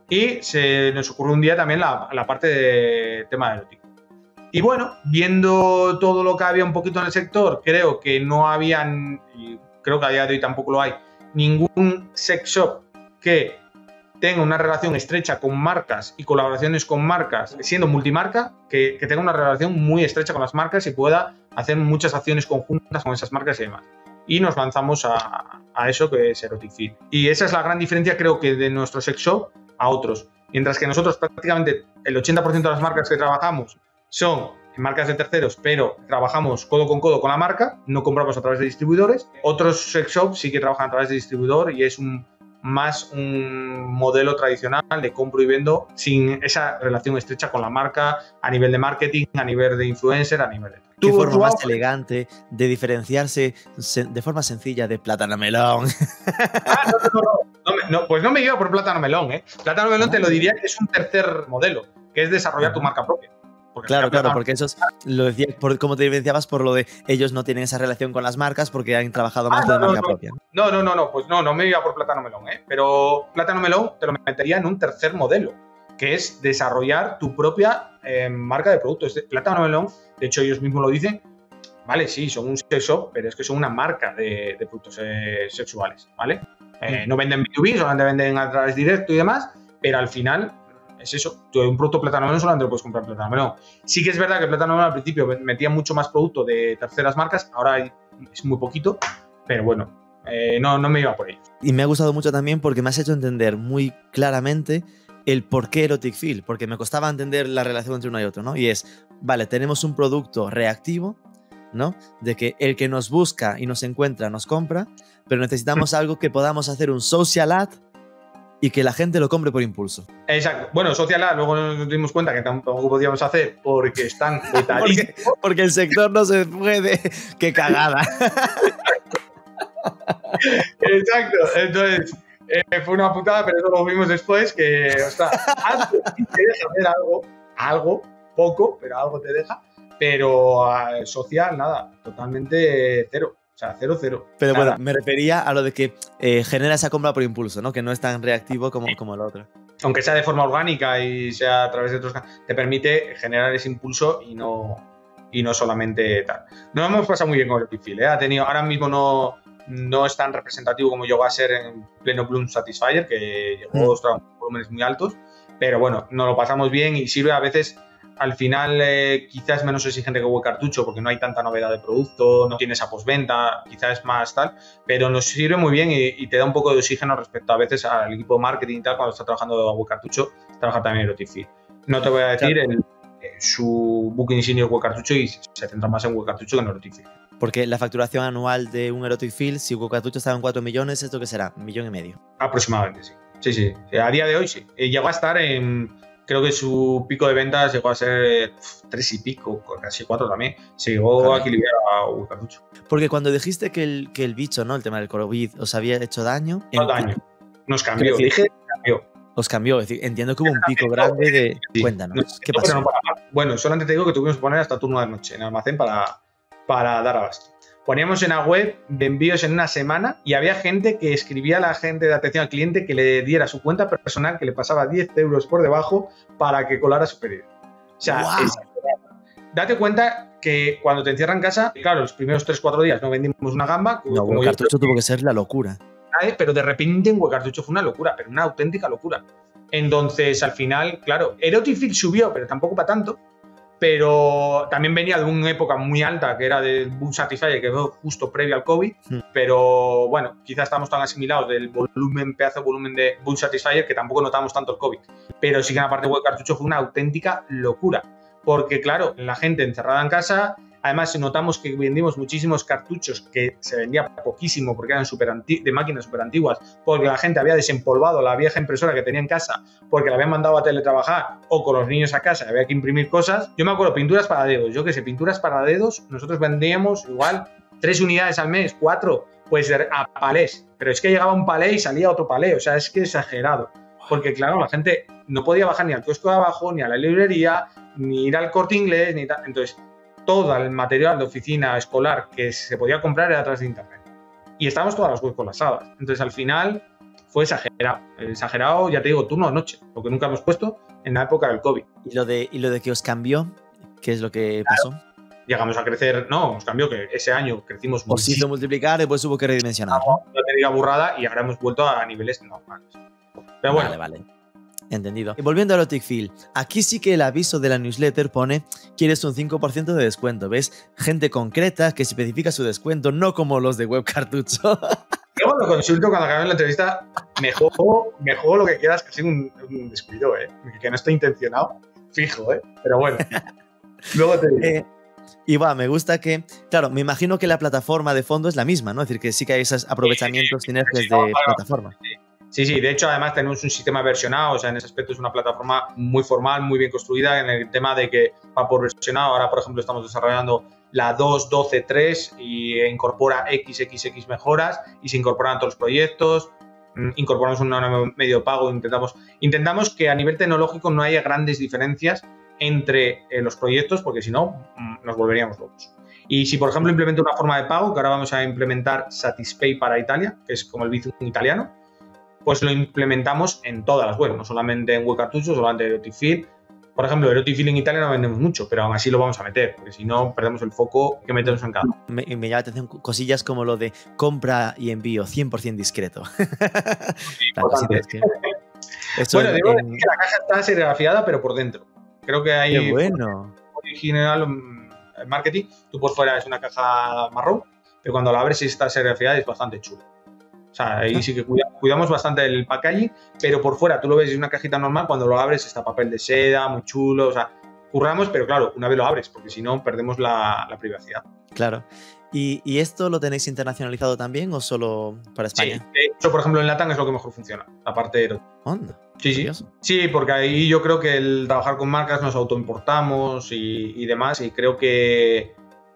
A: y se nos ocurrió un día también la, parte de tema erótico. Y bueno, viendo todo lo que había un poquito en el sector, creo que no habían, y creo que a día de hoy tampoco lo hay, ningún sex shop que tenga una relación estrecha con marcas y colaboraciones con marcas, siendo multimarca, que, tenga una relación muy estrecha con las marcas y pueda hacer muchas acciones conjuntas con esas marcas y demás. Y nos lanzamos a, eso que es Erotic Y esa es la gran diferencia, creo que, de nuestro sex shop a otros. Mientras que nosotros prácticamente el 80% de las marcas que trabajamos son marcas de terceros, pero trabajamos codo con codo con la marca, no compramos a través de distribuidores. Otros sex shops sí que trabajan a través de distribuidor y es un, más un modelo tradicional de compro y vendo sin esa relación estrecha con la marca a nivel de marketing, a nivel de influencer, a nivel de...
C: Qué
A: Tú-
C: forma
A: tú
C: más elegante de diferenciarse se- de forma sencilla de plátano melón.
A: Ah, no, no, no, no, me- no, pues no me iba por plátano melón, ¿eh? Plátano melón te lo diría que es un tercer modelo, que es desarrollar tu marca propia. Porque
C: Claro, claro, porque eso es, lo decía, por cómo te diferenciabas por lo de ellos no tienen esa relación con las marcas porque han trabajado más
A: Ah,
C: de
A: no,
C: marca
A: no.
C: propia.
A: No, no, no, no, pues no, no me iba por plátano melón, ¿eh? Pero plátano melón te lo metería en un tercer modelo, que es desarrollar tu propia eh, marca de productos. Plátano melón, de hecho ellos mismos lo dicen, vale, sí, son un sex shop, pero es que son una marca de, de productos eh, sexuales, ¿vale? Eh, no venden B2B, solamente venden a través directo y demás, pero al final es eso. Tú un producto plátano melón solamente lo puedes comprar plátano. Sí que es verdad que plátano al principio metía mucho más producto de terceras marcas, ahora es muy poquito, pero bueno, eh, no, no me iba por ello.
C: Y me ha gustado mucho también porque me has hecho entender muy claramente el por qué Erotic Feel, porque me costaba entender la relación entre uno y otro, ¿no? Y es, vale, tenemos un producto reactivo, ¿no? De que el que nos busca y nos encuentra nos compra, pero necesitamos algo que podamos hacer un social ad y que la gente lo compre por impulso.
A: Exacto. Bueno, Social Ad, luego nos dimos cuenta que tampoco podíamos hacer porque están vetadísimos.
C: Porque el sector no se puede. ¡Qué cagada!
A: Exacto. Entonces, eh, fue una putada, pero eso lo vimos después, que, ostras, algo sí te deja hacer algo, algo, poco, pero algo te deja, pero ah, social, nada, totalmente cero. Sea, cero, cero.
C: Pero
A: Nada.
C: bueno, me refería a lo de que eh, genera esa compra por impulso, ¿no? Que no es tan reactivo como, como el otro.
A: aunque sea de forma orgánica y sea a través de otros te permite generar ese impulso y no y no solamente tal. No hemos pasado muy bien con el Pixel, ¿eh? ha tenido ahora mismo no no es tan representativo como llegó a ser en pleno Bloom Satisfyer que llegó
C: Mm.
A: a volúmenes muy altos, pero bueno, nos lo pasamos bien y sirve a veces al final eh, quizás menos exigente que Web Cartucho porque no hay tanta novedad de producto, no tiene esa postventa, quizás es más tal, pero nos sirve muy bien y, y te da un poco de oxígeno respecto a veces al equipo de marketing y tal cuando está trabajando a Web Cartucho, trabaja también en Erotify. No te voy a decir el- eh, su booking insignia es Web Cartucho y se centra más en Web Cartucho que en Erotify.
C: Porque la facturación anual de un Erotic Feel, si Hugo Cartucho estaba en 4 millones, ¿esto qué será? Un millón y medio.
A: Aproximadamente, sí. Sí, sí. A día de hoy sí. Llegó a estar en. Creo que su pico de ventas llegó a ser uf, tres y pico, casi cuatro también. Se llegó a equilibrar a Cartucho.
C: Porque cuando dijiste que el, que el bicho, ¿no? El tema del COVID os había hecho daño.
A: No daño. Nos cambió.
C: Decir-
A: Dije, cambió.
C: Os cambió. Es decir, entiendo que hubo un pico grande de.
A: Sí.
C: Cuéntanos, ¿qué pasó?
A: no para más. Bueno, solamente te digo que tuvimos que poner hasta turno de noche en almacén para, para dar abasto. Poníamos en la web de envíos en una semana y había gente que escribía a la gente de atención al cliente que le diera su cuenta personal, que le pasaba 10 euros por debajo para que colara su pedido. O sea, date cuenta que cuando te encierran en casa, claro, los primeros 3-4 días no vendimos una gamba,
C: No,
A: como
C: Cartucho tuvo que ser la locura.
A: pero de repente en Cartucho fue una locura, pero una auténtica locura. Entonces, al final, claro, Erotifil subió, pero tampoco para tanto. Pero también venía de una época muy alta, que era del Boom Satisfyer, que fue justo previo al COVID.
C: Hmm.
A: Pero bueno, quizás estamos tan asimilados del volumen, pedazo de volumen de Boom Satisfyer, que tampoco notamos tanto el COVID. Pero sí que en la parte de web cartucho fue una auténtica locura. Porque, claro, la gente encerrada en casa, además notamos que vendimos muchísimos cartuchos que se vendía poquísimo porque eran super de máquinas súper antiguas, porque la gente había desempolvado la vieja impresora que tenía en casa, porque la habían mandado a teletrabajar o con los niños a casa, había que imprimir cosas. Yo me acuerdo, pinturas para dedos, yo que sé, pinturas para dedos, nosotros vendíamos igual tres unidades al mes, cuatro, pues a palés. Pero es que llegaba un palé y salía otro palé, o sea, es que exagerado. Porque claro, la gente no podía bajar ni al kiosco de abajo, ni a la librería, ni ir al corte inglés, ni tal. Entonces, todo el material de oficina escolar que se podía comprar era a través de internet. Y estábamos todas las webs colapsadas. Entonces, al final, fue exagerado. Exagerado, ya te digo, turno de noche, lo que nunca hemos puesto en la época del COVID.
C: Y lo de, y lo de que os cambió, ¿qué es lo que pasó?
A: Llegamos a crecer, no, nos cambió que ese año crecimos
C: Os
A: muchísimo,
C: hizo multiplicar después hubo que redimensionar. ¿no?
A: una técnica burrada y ahora hemos vuelto a niveles normales. Pero bueno,
C: Vale, vale. Entendido. Y volviendo a Erotic Feel, aquí sí que el aviso de la newsletter pone quieres un 5% de descuento. ¿Ves? Gente concreta que especifica su descuento, no como los de Web Cartucho.
A: luego lo consulto cuando acabe la entrevista. Me juego, me juego lo que quieras, que ha sido un, un descuido, ¿eh? Que no estoy intencionado, fijo, ¿eh? Pero bueno, luego te digo.
C: Eh, y va, me gusta que, claro, me imagino que la plataforma de fondo es la misma, ¿no? Es decir, que sí que hay esos aprovechamientos, sinergias
A: sí, no,
C: de
A: claro.
C: plataforma.
A: Sí, sí, de hecho además tenemos un sistema versionado, o sea, en ese aspecto es una plataforma muy formal, muy bien construida en el tema de que va por versionado. Ahora, por ejemplo, estamos desarrollando la 2.12.3 y incorpora XXX mejoras y se incorporan todos los proyectos. Mm, incorporamos un medio pago, intentamos, intentamos que a nivel tecnológico no haya grandes diferencias entre eh, los proyectos, porque si no, mm, nos volveríamos locos. Y si, por ejemplo, implemento una forma de pago, que ahora vamos a implementar Satispay para Italia, que es como el Bizum italiano, pues lo implementamos en todas las webs, no solamente en web cartuchos, solamente en Erotifil. Por ejemplo, Erotifil en Italia no vendemos mucho, pero aún así lo vamos a meter, porque si no, perdemos el foco que metemos en cada.
C: Me, me llama la atención cosillas como lo de compra y envío 100% discreto.
A: bueno, digo que la caja está serigrafiada, pero por dentro. Creo que hay.
C: Qué bueno.
A: Original mm, marketing, tú por fuera es una caja marrón, pero cuando la abres y está serigrafiada es bastante chulo. O sea, ahí sí que cuidamos bastante el packaging, pero por fuera tú lo ves, es una cajita normal, cuando lo abres está papel de seda, muy chulo, o sea, curramos, pero claro, una vez lo abres, porque si no perdemos la, privacidad.
C: Claro. ¿Y, esto lo tenéis internacionalizado también o solo para España?
A: Sí, de hecho, por ejemplo, en Latam es lo que mejor funciona, la parte de...
C: ¿Onda?
A: Sí, sí. Sí, porque ahí yo creo que el trabajar con marcas nos autoimportamos y, y demás, y creo que,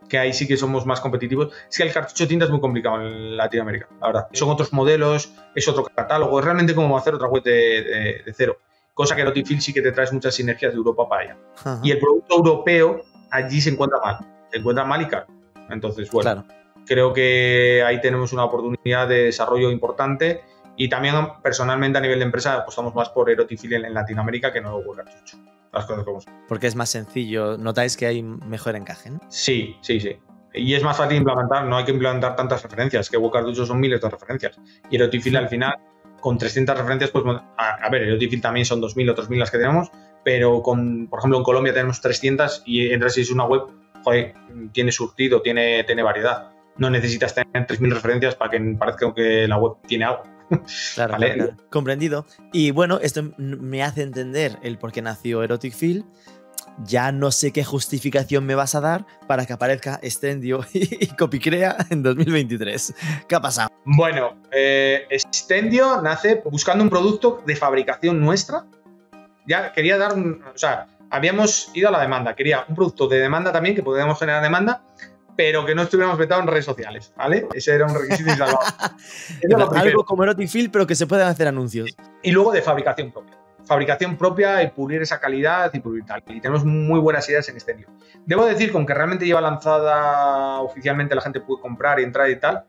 A: que ahí sí que somos más competitivos. Es que el cartucho de tinta es muy complicado en Latinoamérica, la verdad. Son otros modelos, es otro catálogo, es realmente como hacer otra web de, cero. Cosa que Notifil sí que te traes muchas sinergias de Europa para allá. Y el producto europeo allí se encuentra mal, se encuentra mal y caro. Entonces, bueno, creo que ahí tenemos una oportunidad de desarrollo importante y también personalmente a nivel de empresa apostamos más por Erotifil en, Latinoamérica que no por cartucho las cosas como son.
C: Porque es más sencillo, notáis que hay mejor encaje, ¿no?
A: Sí, sí, sí. Y es más fácil implementar, no hay que implementar tantas referencias, que Cartucho son miles de referencias. Y Erotifil al final, con 300 referencias, pues a, ver, Erotifil también son 2.000 o 3.000 las que tenemos, pero con, por ejemplo, en Colombia tenemos 300 y en es una web, joder, tiene surtido, tiene, tiene variedad. No necesitas tener 3.000 referencias para que parezca que la web tiene algo.
C: Claro, comprendido. Y bueno, esto me hace entender el por qué nació Erotic Feel. Ya no sé qué justificación me vas a dar para que aparezca Extendio y Copicrea en 2023. ¿Qué ha pasado?
A: Bueno, eh, Extendio nace buscando un producto de fabricación nuestra. Ya quería dar un. O sea, habíamos ido a la demanda. Quería un producto de demanda también, que podíamos generar demanda, pero que no estuviéramos metados en redes sociales, ¿vale? Ese era un requisito
C: insalvable. Algo como Erotifil, pero que se puedan hacer anuncios.
A: Y luego de fabricación propia. Fabricación propia y pulir esa calidad y pulir tal. Y tenemos muy buenas ideas en este lío. Debo decir, con que realmente lleva lanzada oficialmente, la gente puede comprar y entrar y tal,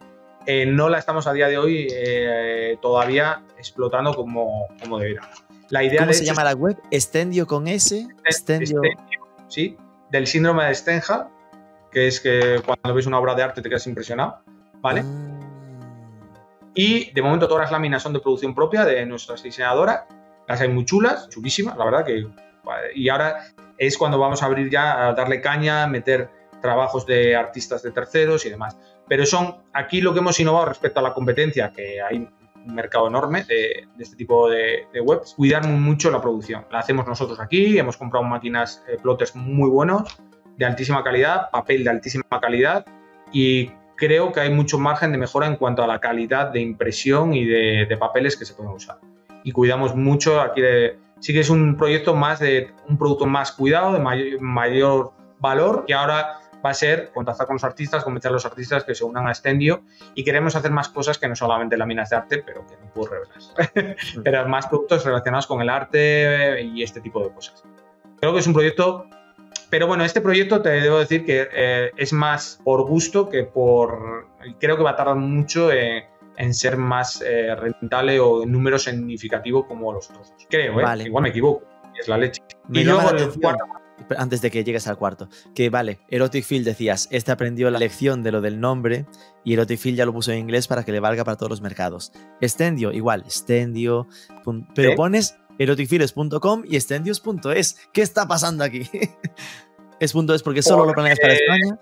A: eh, no la estamos a día de hoy eh, todavía explotando como, como debería.
C: La idea ¿Cómo se llama la web? Estendio con S.
A: Estendio. Sí, del síndrome de Stendhal, que es que cuando ves una obra de arte te quedas impresionado, ¿vale? Ah. Y de momento todas las láminas son de producción propia de nuestras diseñadoras, las hay muy chulas, chulísimas, la verdad que... Y ahora es cuando vamos a abrir ya, a darle caña, meter trabajos de artistas de terceros y demás. Pero son aquí lo que hemos innovado respecto a la competencia, que hay un mercado enorme de, este tipo de, webs, cuidar mucho la producción. La hacemos nosotros aquí, hemos comprado máquinas eh, plotters muy buenos de altísima calidad, papel de altísima calidad y creo que hay mucho margen de mejora en cuanto a la calidad de impresión y de, papeles que se pueden usar. Y cuidamos mucho aquí de... Sí que es un proyecto más de un producto más cuidado, de mayor, valor, que ahora va a ser contactar con los artistas, convencer a los artistas que se unan a Stendio y queremos hacer más cosas que no solamente láminas de arte, pero que no puedo revelar. pero más productos relacionados con el arte y este tipo de cosas. Creo que es un proyecto pero bueno, este proyecto te debo decir que eh, es más por gusto que por... Creo que va a tardar mucho en ser más eh, rentable o en número significativo como los otros. Creo, ¿eh? Igual me equivoco. Es la leche.
C: y luego el cuarto... Antes de que llegues al cuarto, que vale, Erotic Field decías, este aprendió la lección de lo del nombre y Erotic Field ya lo puso en inglés para que le valga para todos los mercados. Estendio, igual, Estendio, pero pones eroticfiles.com y extendios.es. ¿Qué está pasando aquí? es punto es porque solo lo planeas para España.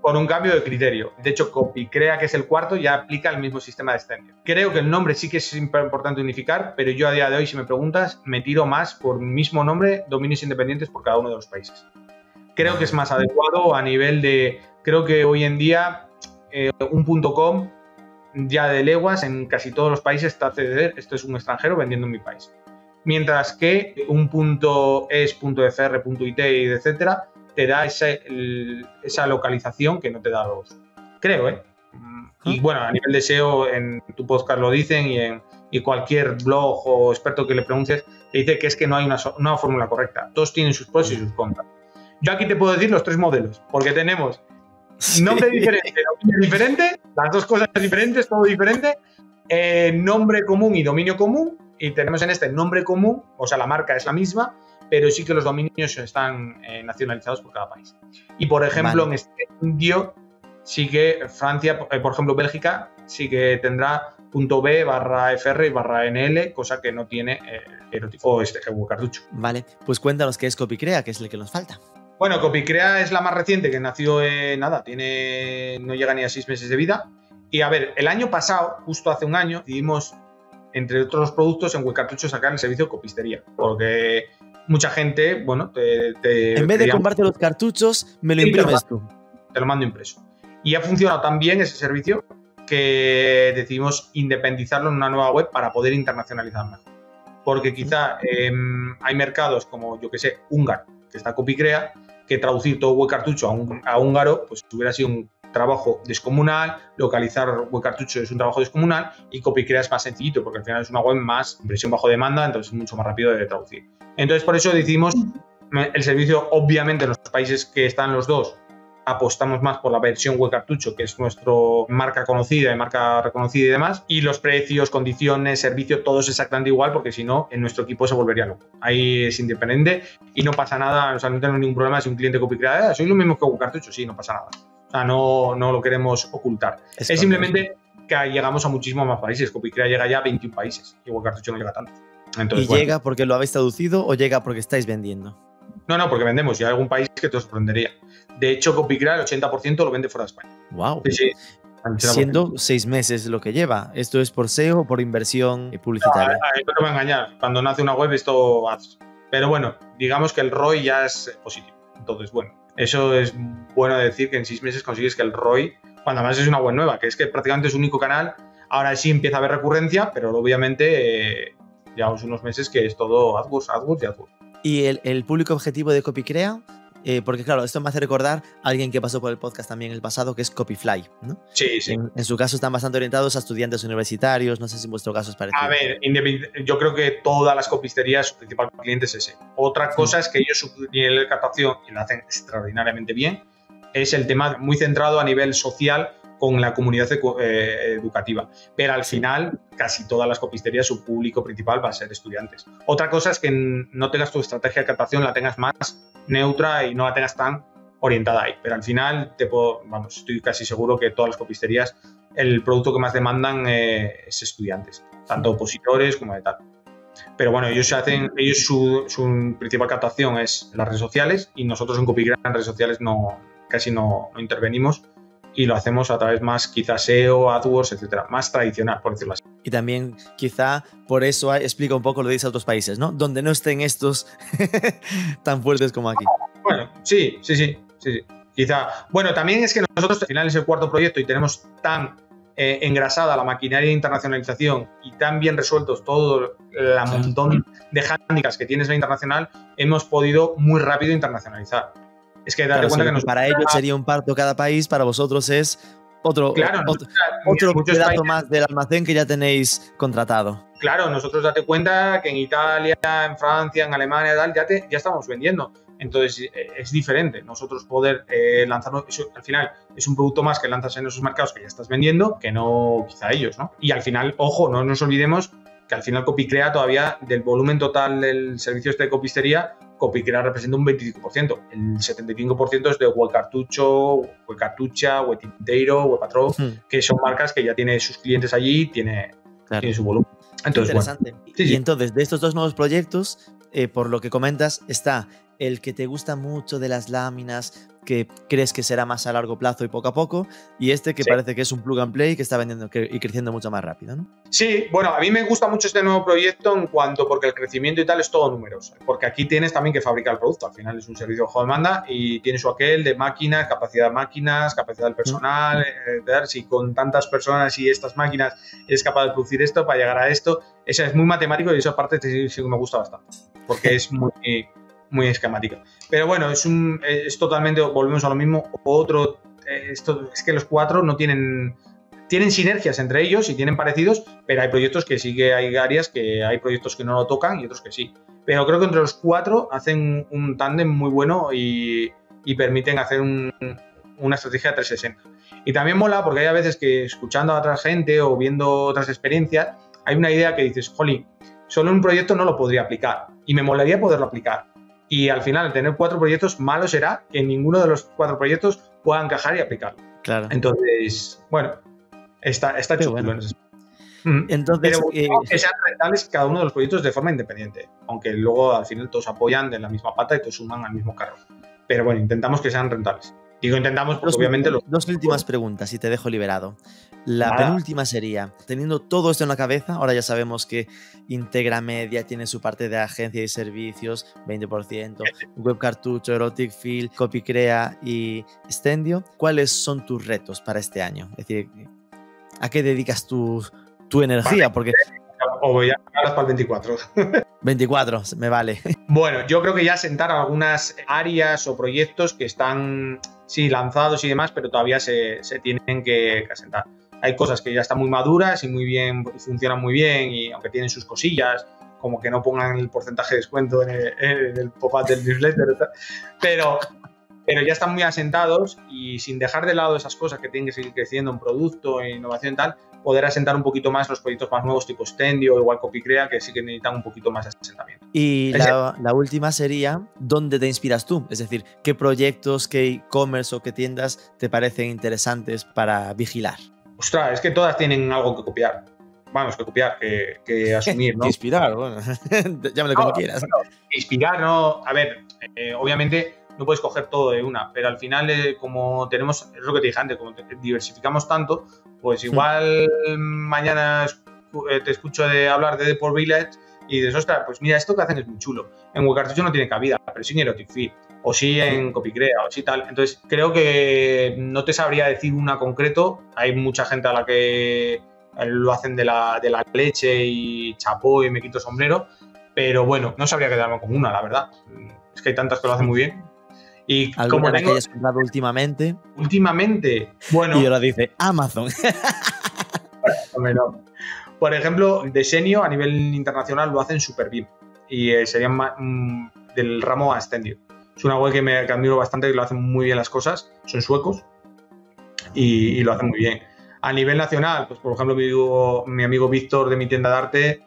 A: Por un cambio de criterio. De hecho, Copy crea que es el cuarto ya aplica el mismo sistema de extendio. Creo que el nombre sí que es importante unificar, pero yo a día de hoy, si me preguntas, me tiro más por mismo nombre, dominios independientes por cada uno de los países. Creo que es más adecuado a nivel de. Creo que hoy en día eh, un punto .com ya de leguas en casi todos los países está ceder, esto es un extranjero vendiendo en mi país mientras que un punto es, punto .fr, punto .it, etcétera, te da ese, el- esa localización que no te da los. Creo, ¿eh? Mm, Y
C: Ah.
A: bueno, a nivel de SEO, en tu podcast lo dicen y en y cualquier blog o experto que le preguntes te dice que es que no hay una, una fórmula correcta. Todos tienen sus pros y sus contras. Yo aquí te puedo decir los tres modelos, porque tenemos nombre diferente, dominio diferente, las dos cosas diferentes, todo diferente, eh, nombre común y dominio común, y tenemos en este nombre común, o sea, la marca es la misma, pero sí que los dominios están eh, nacionalizados por cada país. Y por ejemplo,
C: Vale.
A: en este indio, sí que Francia, eh, por ejemplo, Bélgica, sí que tendrá .b barra fr y barra nl, cosa que no tiene eh, erotico o este o cartucho.
C: Vale, pues cuéntanos qué es CopyCrea, que es el que nos falta.
A: Bueno, Copicrea es la más reciente que nació en nada, tiene no llega ni a seis meses de vida. Y a ver, el año pasado, justo hace un año, decidimos, entre otros productos, en Cartucho sacar el servicio de copistería. Porque mucha gente, bueno, te, te-
C: En vez de comprarte los cartuchos, me lo imprimes tú.
A: te lo mando impreso. Y ha funcionado tan bien ese servicio que decidimos independizarlo en una nueva web para poder internacionalizar mejor. Porque quizá em, hay mercados como, yo que sé, húngaro, que está Copicrea, que traducir todo web cartucho a, un- a húngaro, pues hubiera sido un trabajo descomunal, localizar web cartucho es un trabajo descomunal y Copicrea es más sencillito, porque al final es una web más impresión bajo demanda, entonces es mucho más rápido de traducir. Entonces por eso decidimos el servicio, obviamente en los países que están los dos, apostamos más por la versión web cartucho, que es nuestra marca conocida y marca reconocida y demás, y los precios, condiciones, servicio, todo es exactamente igual, porque si no, en nuestro equipo se volvería loco. Ahí es independiente y no pasa nada, o sea, no tenemos ningún problema si un cliente copia, "Ah, soy lo mismo que web cartucho, sí, no pasa nada. Sea, no, no lo queremos ocultar. Es, simplemente que llegamos a muchísimos más países. Copicrea llega ya a 21 países y web cartucho no llega. Entonces,
C: ¿Y
A: bueno.
C: llega porque lo habéis traducido o llega porque estáis vendiendo?
A: No, no, porque vendemos. Y hay algún país que te sorprendería. De hecho, Copicrea el 80% lo vende fuera de España.
C: Wow.
A: Sí, sí. El 80%.
C: Siendo seis meses lo que lleva. ¿Esto es por SEO o por inversión publicitaria?
A: Ah, no te voy a engañar. Cuando nace una web, esto hace. Pero bueno, digamos que el ROI ya es positivo. Entonces, bueno, eso es bueno decir que en seis meses consigues que el ROI, cuando además es una web nueva, que es que prácticamente es único canal, ahora sí empieza a haber recurrencia, pero obviamente eh, llevamos unos meses que es todo AdWords, AdWords y AdWords.
C: ¿Y el, el público objetivo de CopyCrea? Eh, porque claro, esto me hace recordar a alguien que pasó por el podcast también en el pasado, que es Copyfly. ¿no?
A: Sí, sí.
C: En, en su caso están bastante orientados a estudiantes universitarios, no sé si en vuestro caso es parecido.
A: A ver, yo creo que todas las copisterías, su principal cliente es ese. Otra cosa es que ellos su nivel de captación, y lo hacen extraordinariamente bien, es el tema muy centrado a nivel social con la comunidad eh, educativa. Pero al final, casi todas las copisterías, su público principal va a ser estudiantes. Otra cosa es que no tengas tu estrategia de captación, la tengas más neutra y no la tengas tan orientada ahí. Pero al final, te puedo, estoy casi seguro que todas las copisterías, el producto que más demandan eh, es estudiantes, tanto opositores como de tal. Pero bueno, ellos hacen, ellos su, principal captación es las redes sociales y nosotros en Copygram en redes sociales no, casi no intervenimos y lo hacemos a través más quizás SEO, AdWords, etcétera, más tradicional, por decirlo así.
C: Y también quizá por eso hay- explica un poco lo que dice a otros países, ¿no? Donde no estén estos tan fuertes como aquí.
A: Bueno, sí, sí, sí, sí, sí. Quizá. Bueno, también es que nosotros al final es el cuarto proyecto y tenemos tan eh, engrasada la maquinaria de internacionalización y tan bien resueltos todo el montón de hándicaps que tienes la internacional, hemos podido muy rápido internacionalizar. Es que date
C: Claro,
A: cuenta que nos
C: para ellos sería un parto cada país, para vosotros es otro,
A: Claro,
C: otro, otro pedazo
A: países-
C: más del almacén que ya tenéis contratado.
A: Claro, nosotros date cuenta que en Italia, en Francia, en Alemania, tal, ya, te- ya estamos vendiendo. Entonces eh, es diferente. Nosotros poder eh, lanzarlo, eso, al final es un producto más que lanzas en esos mercados que ya estás vendiendo, que no quizá ellos, ¿no? Y al final, ojo, no nos olvidemos que al final Copicrea todavía del volumen total del servicio este de copistería, Copicrea representa un 25%. El 75% es de Huecartucho, Huecartucha, Huetinteiro, Huepatro,
C: Hmm,
A: que son marcas que ya tiene sus clientes allí, tiene,
C: claro.
A: tiene su volumen. Entonces, bueno.
C: Interesante.
A: Sí,
C: y
A: sí.
C: entonces, de estos dos nuevos proyectos, eh, por lo que comentas, está el que te gusta mucho de las láminas, que crees que será más a largo plazo y poco a poco, y este que
A: Sí.
C: parece que es un plug and play que está vendiendo y creciendo mucho más rápido, ¿no?
A: Sí, bueno, a mí me gusta mucho este nuevo proyecto en cuanto porque el crecimiento y tal es todo números, porque aquí tienes también que fabricar el producto, al final es un servicio bajo demanda y tienes su aquel de máquinas, capacidad de máquinas, capacidad del personal, eh, si con tantas personas y estas máquinas eres capaz de producir esto para llegar a esto, eso es muy matemático y esa parte sí, sí que me gusta bastante, porque es muy, muy esquemática. Pero bueno, es, un, es totalmente, volvemos a lo mismo, otro, eh, esto, es que los cuatro no tienen, tienen sinergias entre ellos y tienen parecidos, pero hay proyectos que sí que hay áreas que hay proyectos que no lo tocan y otros que sí. Pero creo que entre los cuatro hacen un tándem muy bueno y, permiten hacer un, una estrategia 360. Y también mola porque hay a veces que escuchando a otra gente o viendo otras experiencias, hay una idea que dices, jolín, solo un proyecto no lo podría aplicar y me molaría poderlo aplicar. Y al final, tener cuatro proyectos, malo será que ninguno de los cuatro proyectos pueda encajar y aplicarlo.
C: Claro.
A: Entonces, bueno, está, está chulo.
C: bueno.
A: Mm.
C: Entonces,
A: Pero
C: eh,
A: que sean rentables cada uno de los proyectos de forma independiente, aunque luego al final todos apoyan de la misma pata y todos suman al mismo carro. Pero bueno, intentamos que sean rentables. Digo intentamos porque
C: dos,
A: obviamente lo...
C: dos últimas preguntas y te dejo liberado. La
A: Nada.
C: penúltima sería, teniendo todo esto en la cabeza, ahora ya sabemos que Integra Media tiene su parte de agencia y servicios, 20%, Web Cartucho, Erotic Field, Copycrea y Stendio. ¿Cuáles son tus retos para este año? Es decir, ¿a qué dedicas tu, tu energía? Porque
A: O voy a para el 24.
C: 24, me vale.
A: Bueno, yo creo que ya sentar algunas áreas o proyectos que están, sí, lanzados y demás, pero todavía se, tienen que, asentar. Hay cosas que ya están muy maduras y muy bien, y funcionan muy bien, y aunque tienen sus cosillas, como que no pongan el porcentaje de descuento en el, en el pop-up del newsletter, pero, pero ya están muy asentados y sin dejar de lado esas cosas que tienen que seguir creciendo en producto, en innovación y tal, poder asentar un poquito más los proyectos más nuevos tipo Stendio o igual Copycrea, que sí que necesitan un poquito más de asentamiento.
C: Y la, la última sería, ¿dónde te inspiras tú? Es decir, ¿qué proyectos, qué e-commerce o qué tiendas te parecen interesantes para vigilar?
A: Ostras, es que todas tienen algo que copiar. Vamos, que copiar, que, que asumir, ¿no?
C: Inspirar, bueno, llámale como quieras.
A: bueno, inspirar, ¿no? A ver, eh, obviamente no puedes coger todo de una, pero al final, eh, como tenemos, es lo que te dije antes, como te- diversificamos tanto, pues igual mañana eh, te escucho de hablar de Deport Village y dices, ostras, pues mira, esto que hacen es muy chulo. En Cartucho no tiene cabida, pero sí en Erotic Feed, o sí en Copycrea, o sí tal. Entonces, creo que no te sabría decir una concreto. Hay mucha gente a la que eh, lo hacen de la, de la leche y chapó y me quito sombrero, pero bueno, no sabría quedarme con una, la verdad. Es que hay tantas que lo hacen muy bien. Y como
C: ¿Alguna que hayas comprado últimamente?
A: últimamente, bueno,
C: Y ahora dice Amazon.
A: Bueno, por ejemplo, Desenio a nivel internacional lo hacen súper bien y eh, serían mm, del ramo Ascendio. Es una web que me que admiro bastante, que lo hacen muy bien las cosas, son suecos y, y lo hacen muy bien. A nivel nacional, pues por ejemplo, mi amigo, mi amigo Víctor de mi tienda de arte,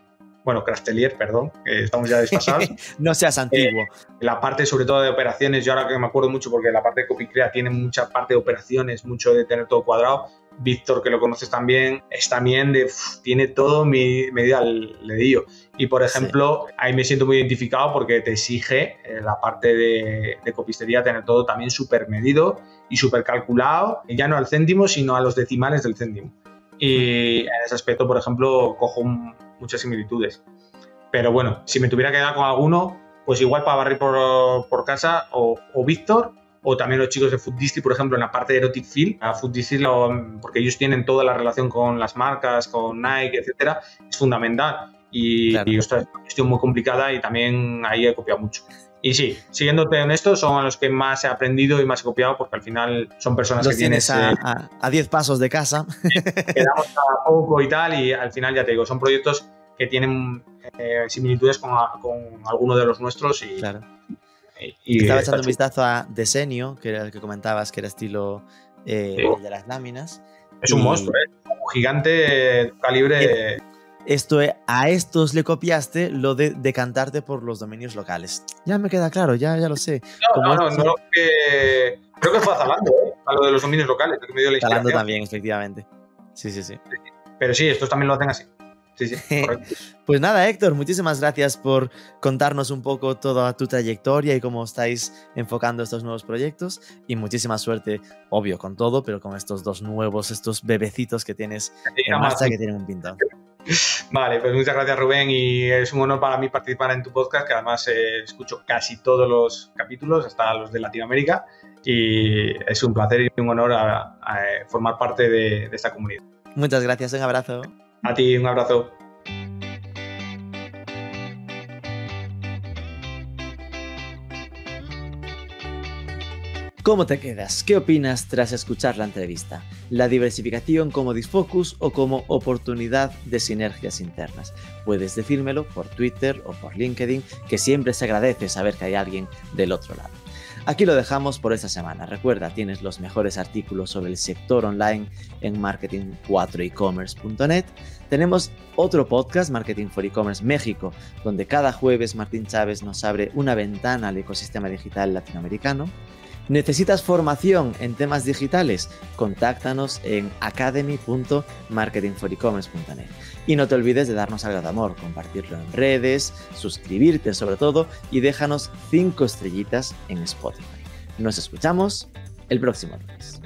A: bueno, Crastelier, perdón, estamos ya desfasados.
C: no seas antiguo.
A: la parte sobre todo de operaciones, yo ahora que me acuerdo mucho porque la parte de Copycrea tiene mucha parte de operaciones, mucho de tener todo cuadrado. Víctor, que lo conoces también, es también de, uf, tiene todo mi medida al dedillo. Y por ejemplo, ahí me siento muy identificado porque te exige eh, la parte de, de copistería tener todo también súper medido y súper calculado, ya no al céntimo, sino a los decimales del céntimo. Y en ese aspecto, por ejemplo, cojo un- muchas similitudes. Pero bueno, si me tuviera que quedar con alguno, pues igual para barrer por, por casa o, o Víctor o también los chicos de Food District, por ejemplo, en la parte de Erotic Field. A Food District, lo- porque ellos tienen toda la relación con las marcas, con Nike, etcétera, es fundamental. Y,
C: Claro.
A: y ostras, es una cuestión muy complicada y también ahí he copiado mucho. Y sí, siguiéndote en esto, son los que más he aprendido y más he copiado porque al final son personas
C: Los
A: que tienes,
C: tienes a,
A: eh,
C: a- a 10 pasos de casa.
A: quedamos a poco y tal, y al final ya te digo, son proyectos que tienen eh, similitudes con, a- con alguno de los nuestros y,
C: Claro.
A: y- y
C: Estaba echando un vistazo a Desenio, que era el que comentabas, que era estilo eh,
A: Sí.
C: de las láminas.
A: es un monstruo, ¿eh? un gigante eh, calibre.
C: Esto, eh, a estos le copiaste lo de decantarte por los dominios locales. Ya me queda claro, ya, ya lo sé.
A: No, no, no, creo que fue a Zalando, ¿eh? a lo de los dominios locales, que me dio la
C: Talando
A: inspiración.
C: también, efectivamente. Sí, sí, sí.
A: Pero sí, estos también lo hacen así. Sí, sí.
C: Pues nada, Héctor, muchísimas gracias por contarnos un poco toda tu trayectoria y cómo estáis enfocando estos nuevos proyectos. Y muchísima suerte, obvio, con todo, pero con estos dos nuevos, estos bebecitos que tienes en marcha que tienen un pintón.
A: Vale, pues muchas gracias Rubén y es un honor para mí participar en tu podcast, que además eh, escucho casi todos los capítulos, hasta los de Latinoamérica, y es un placer y un honor a- a, eh, formar parte de, de esta comunidad.
C: Muchas gracias, un abrazo.
A: A ti, un abrazo.
C: ¿Cómo te quedas? ¿Qué opinas tras escuchar la entrevista? ¿La diversificación como disfocus o como oportunidad de sinergias internas? Puedes decírmelo por Twitter o por LinkedIn, que siempre se agradece saber que hay alguien del otro lado. Aquí lo dejamos por esta semana. Recuerda, tienes los mejores artículos sobre el sector online en marketing4ecommerce.net. Tenemos otro podcast, Marketing for E-Commerce México, donde cada jueves Martín Chávez nos abre una ventana al ecosistema digital latinoamericano. ¿Necesitas formación en temas digitales? Contáctanos en academy.marketingforecommerce.net. Y no te olvides de darnos algo de amor, compartirlo en redes, suscribirte sobre todo y déjanos 5 estrellitas en Spotify. Nos escuchamos el próximo lunes.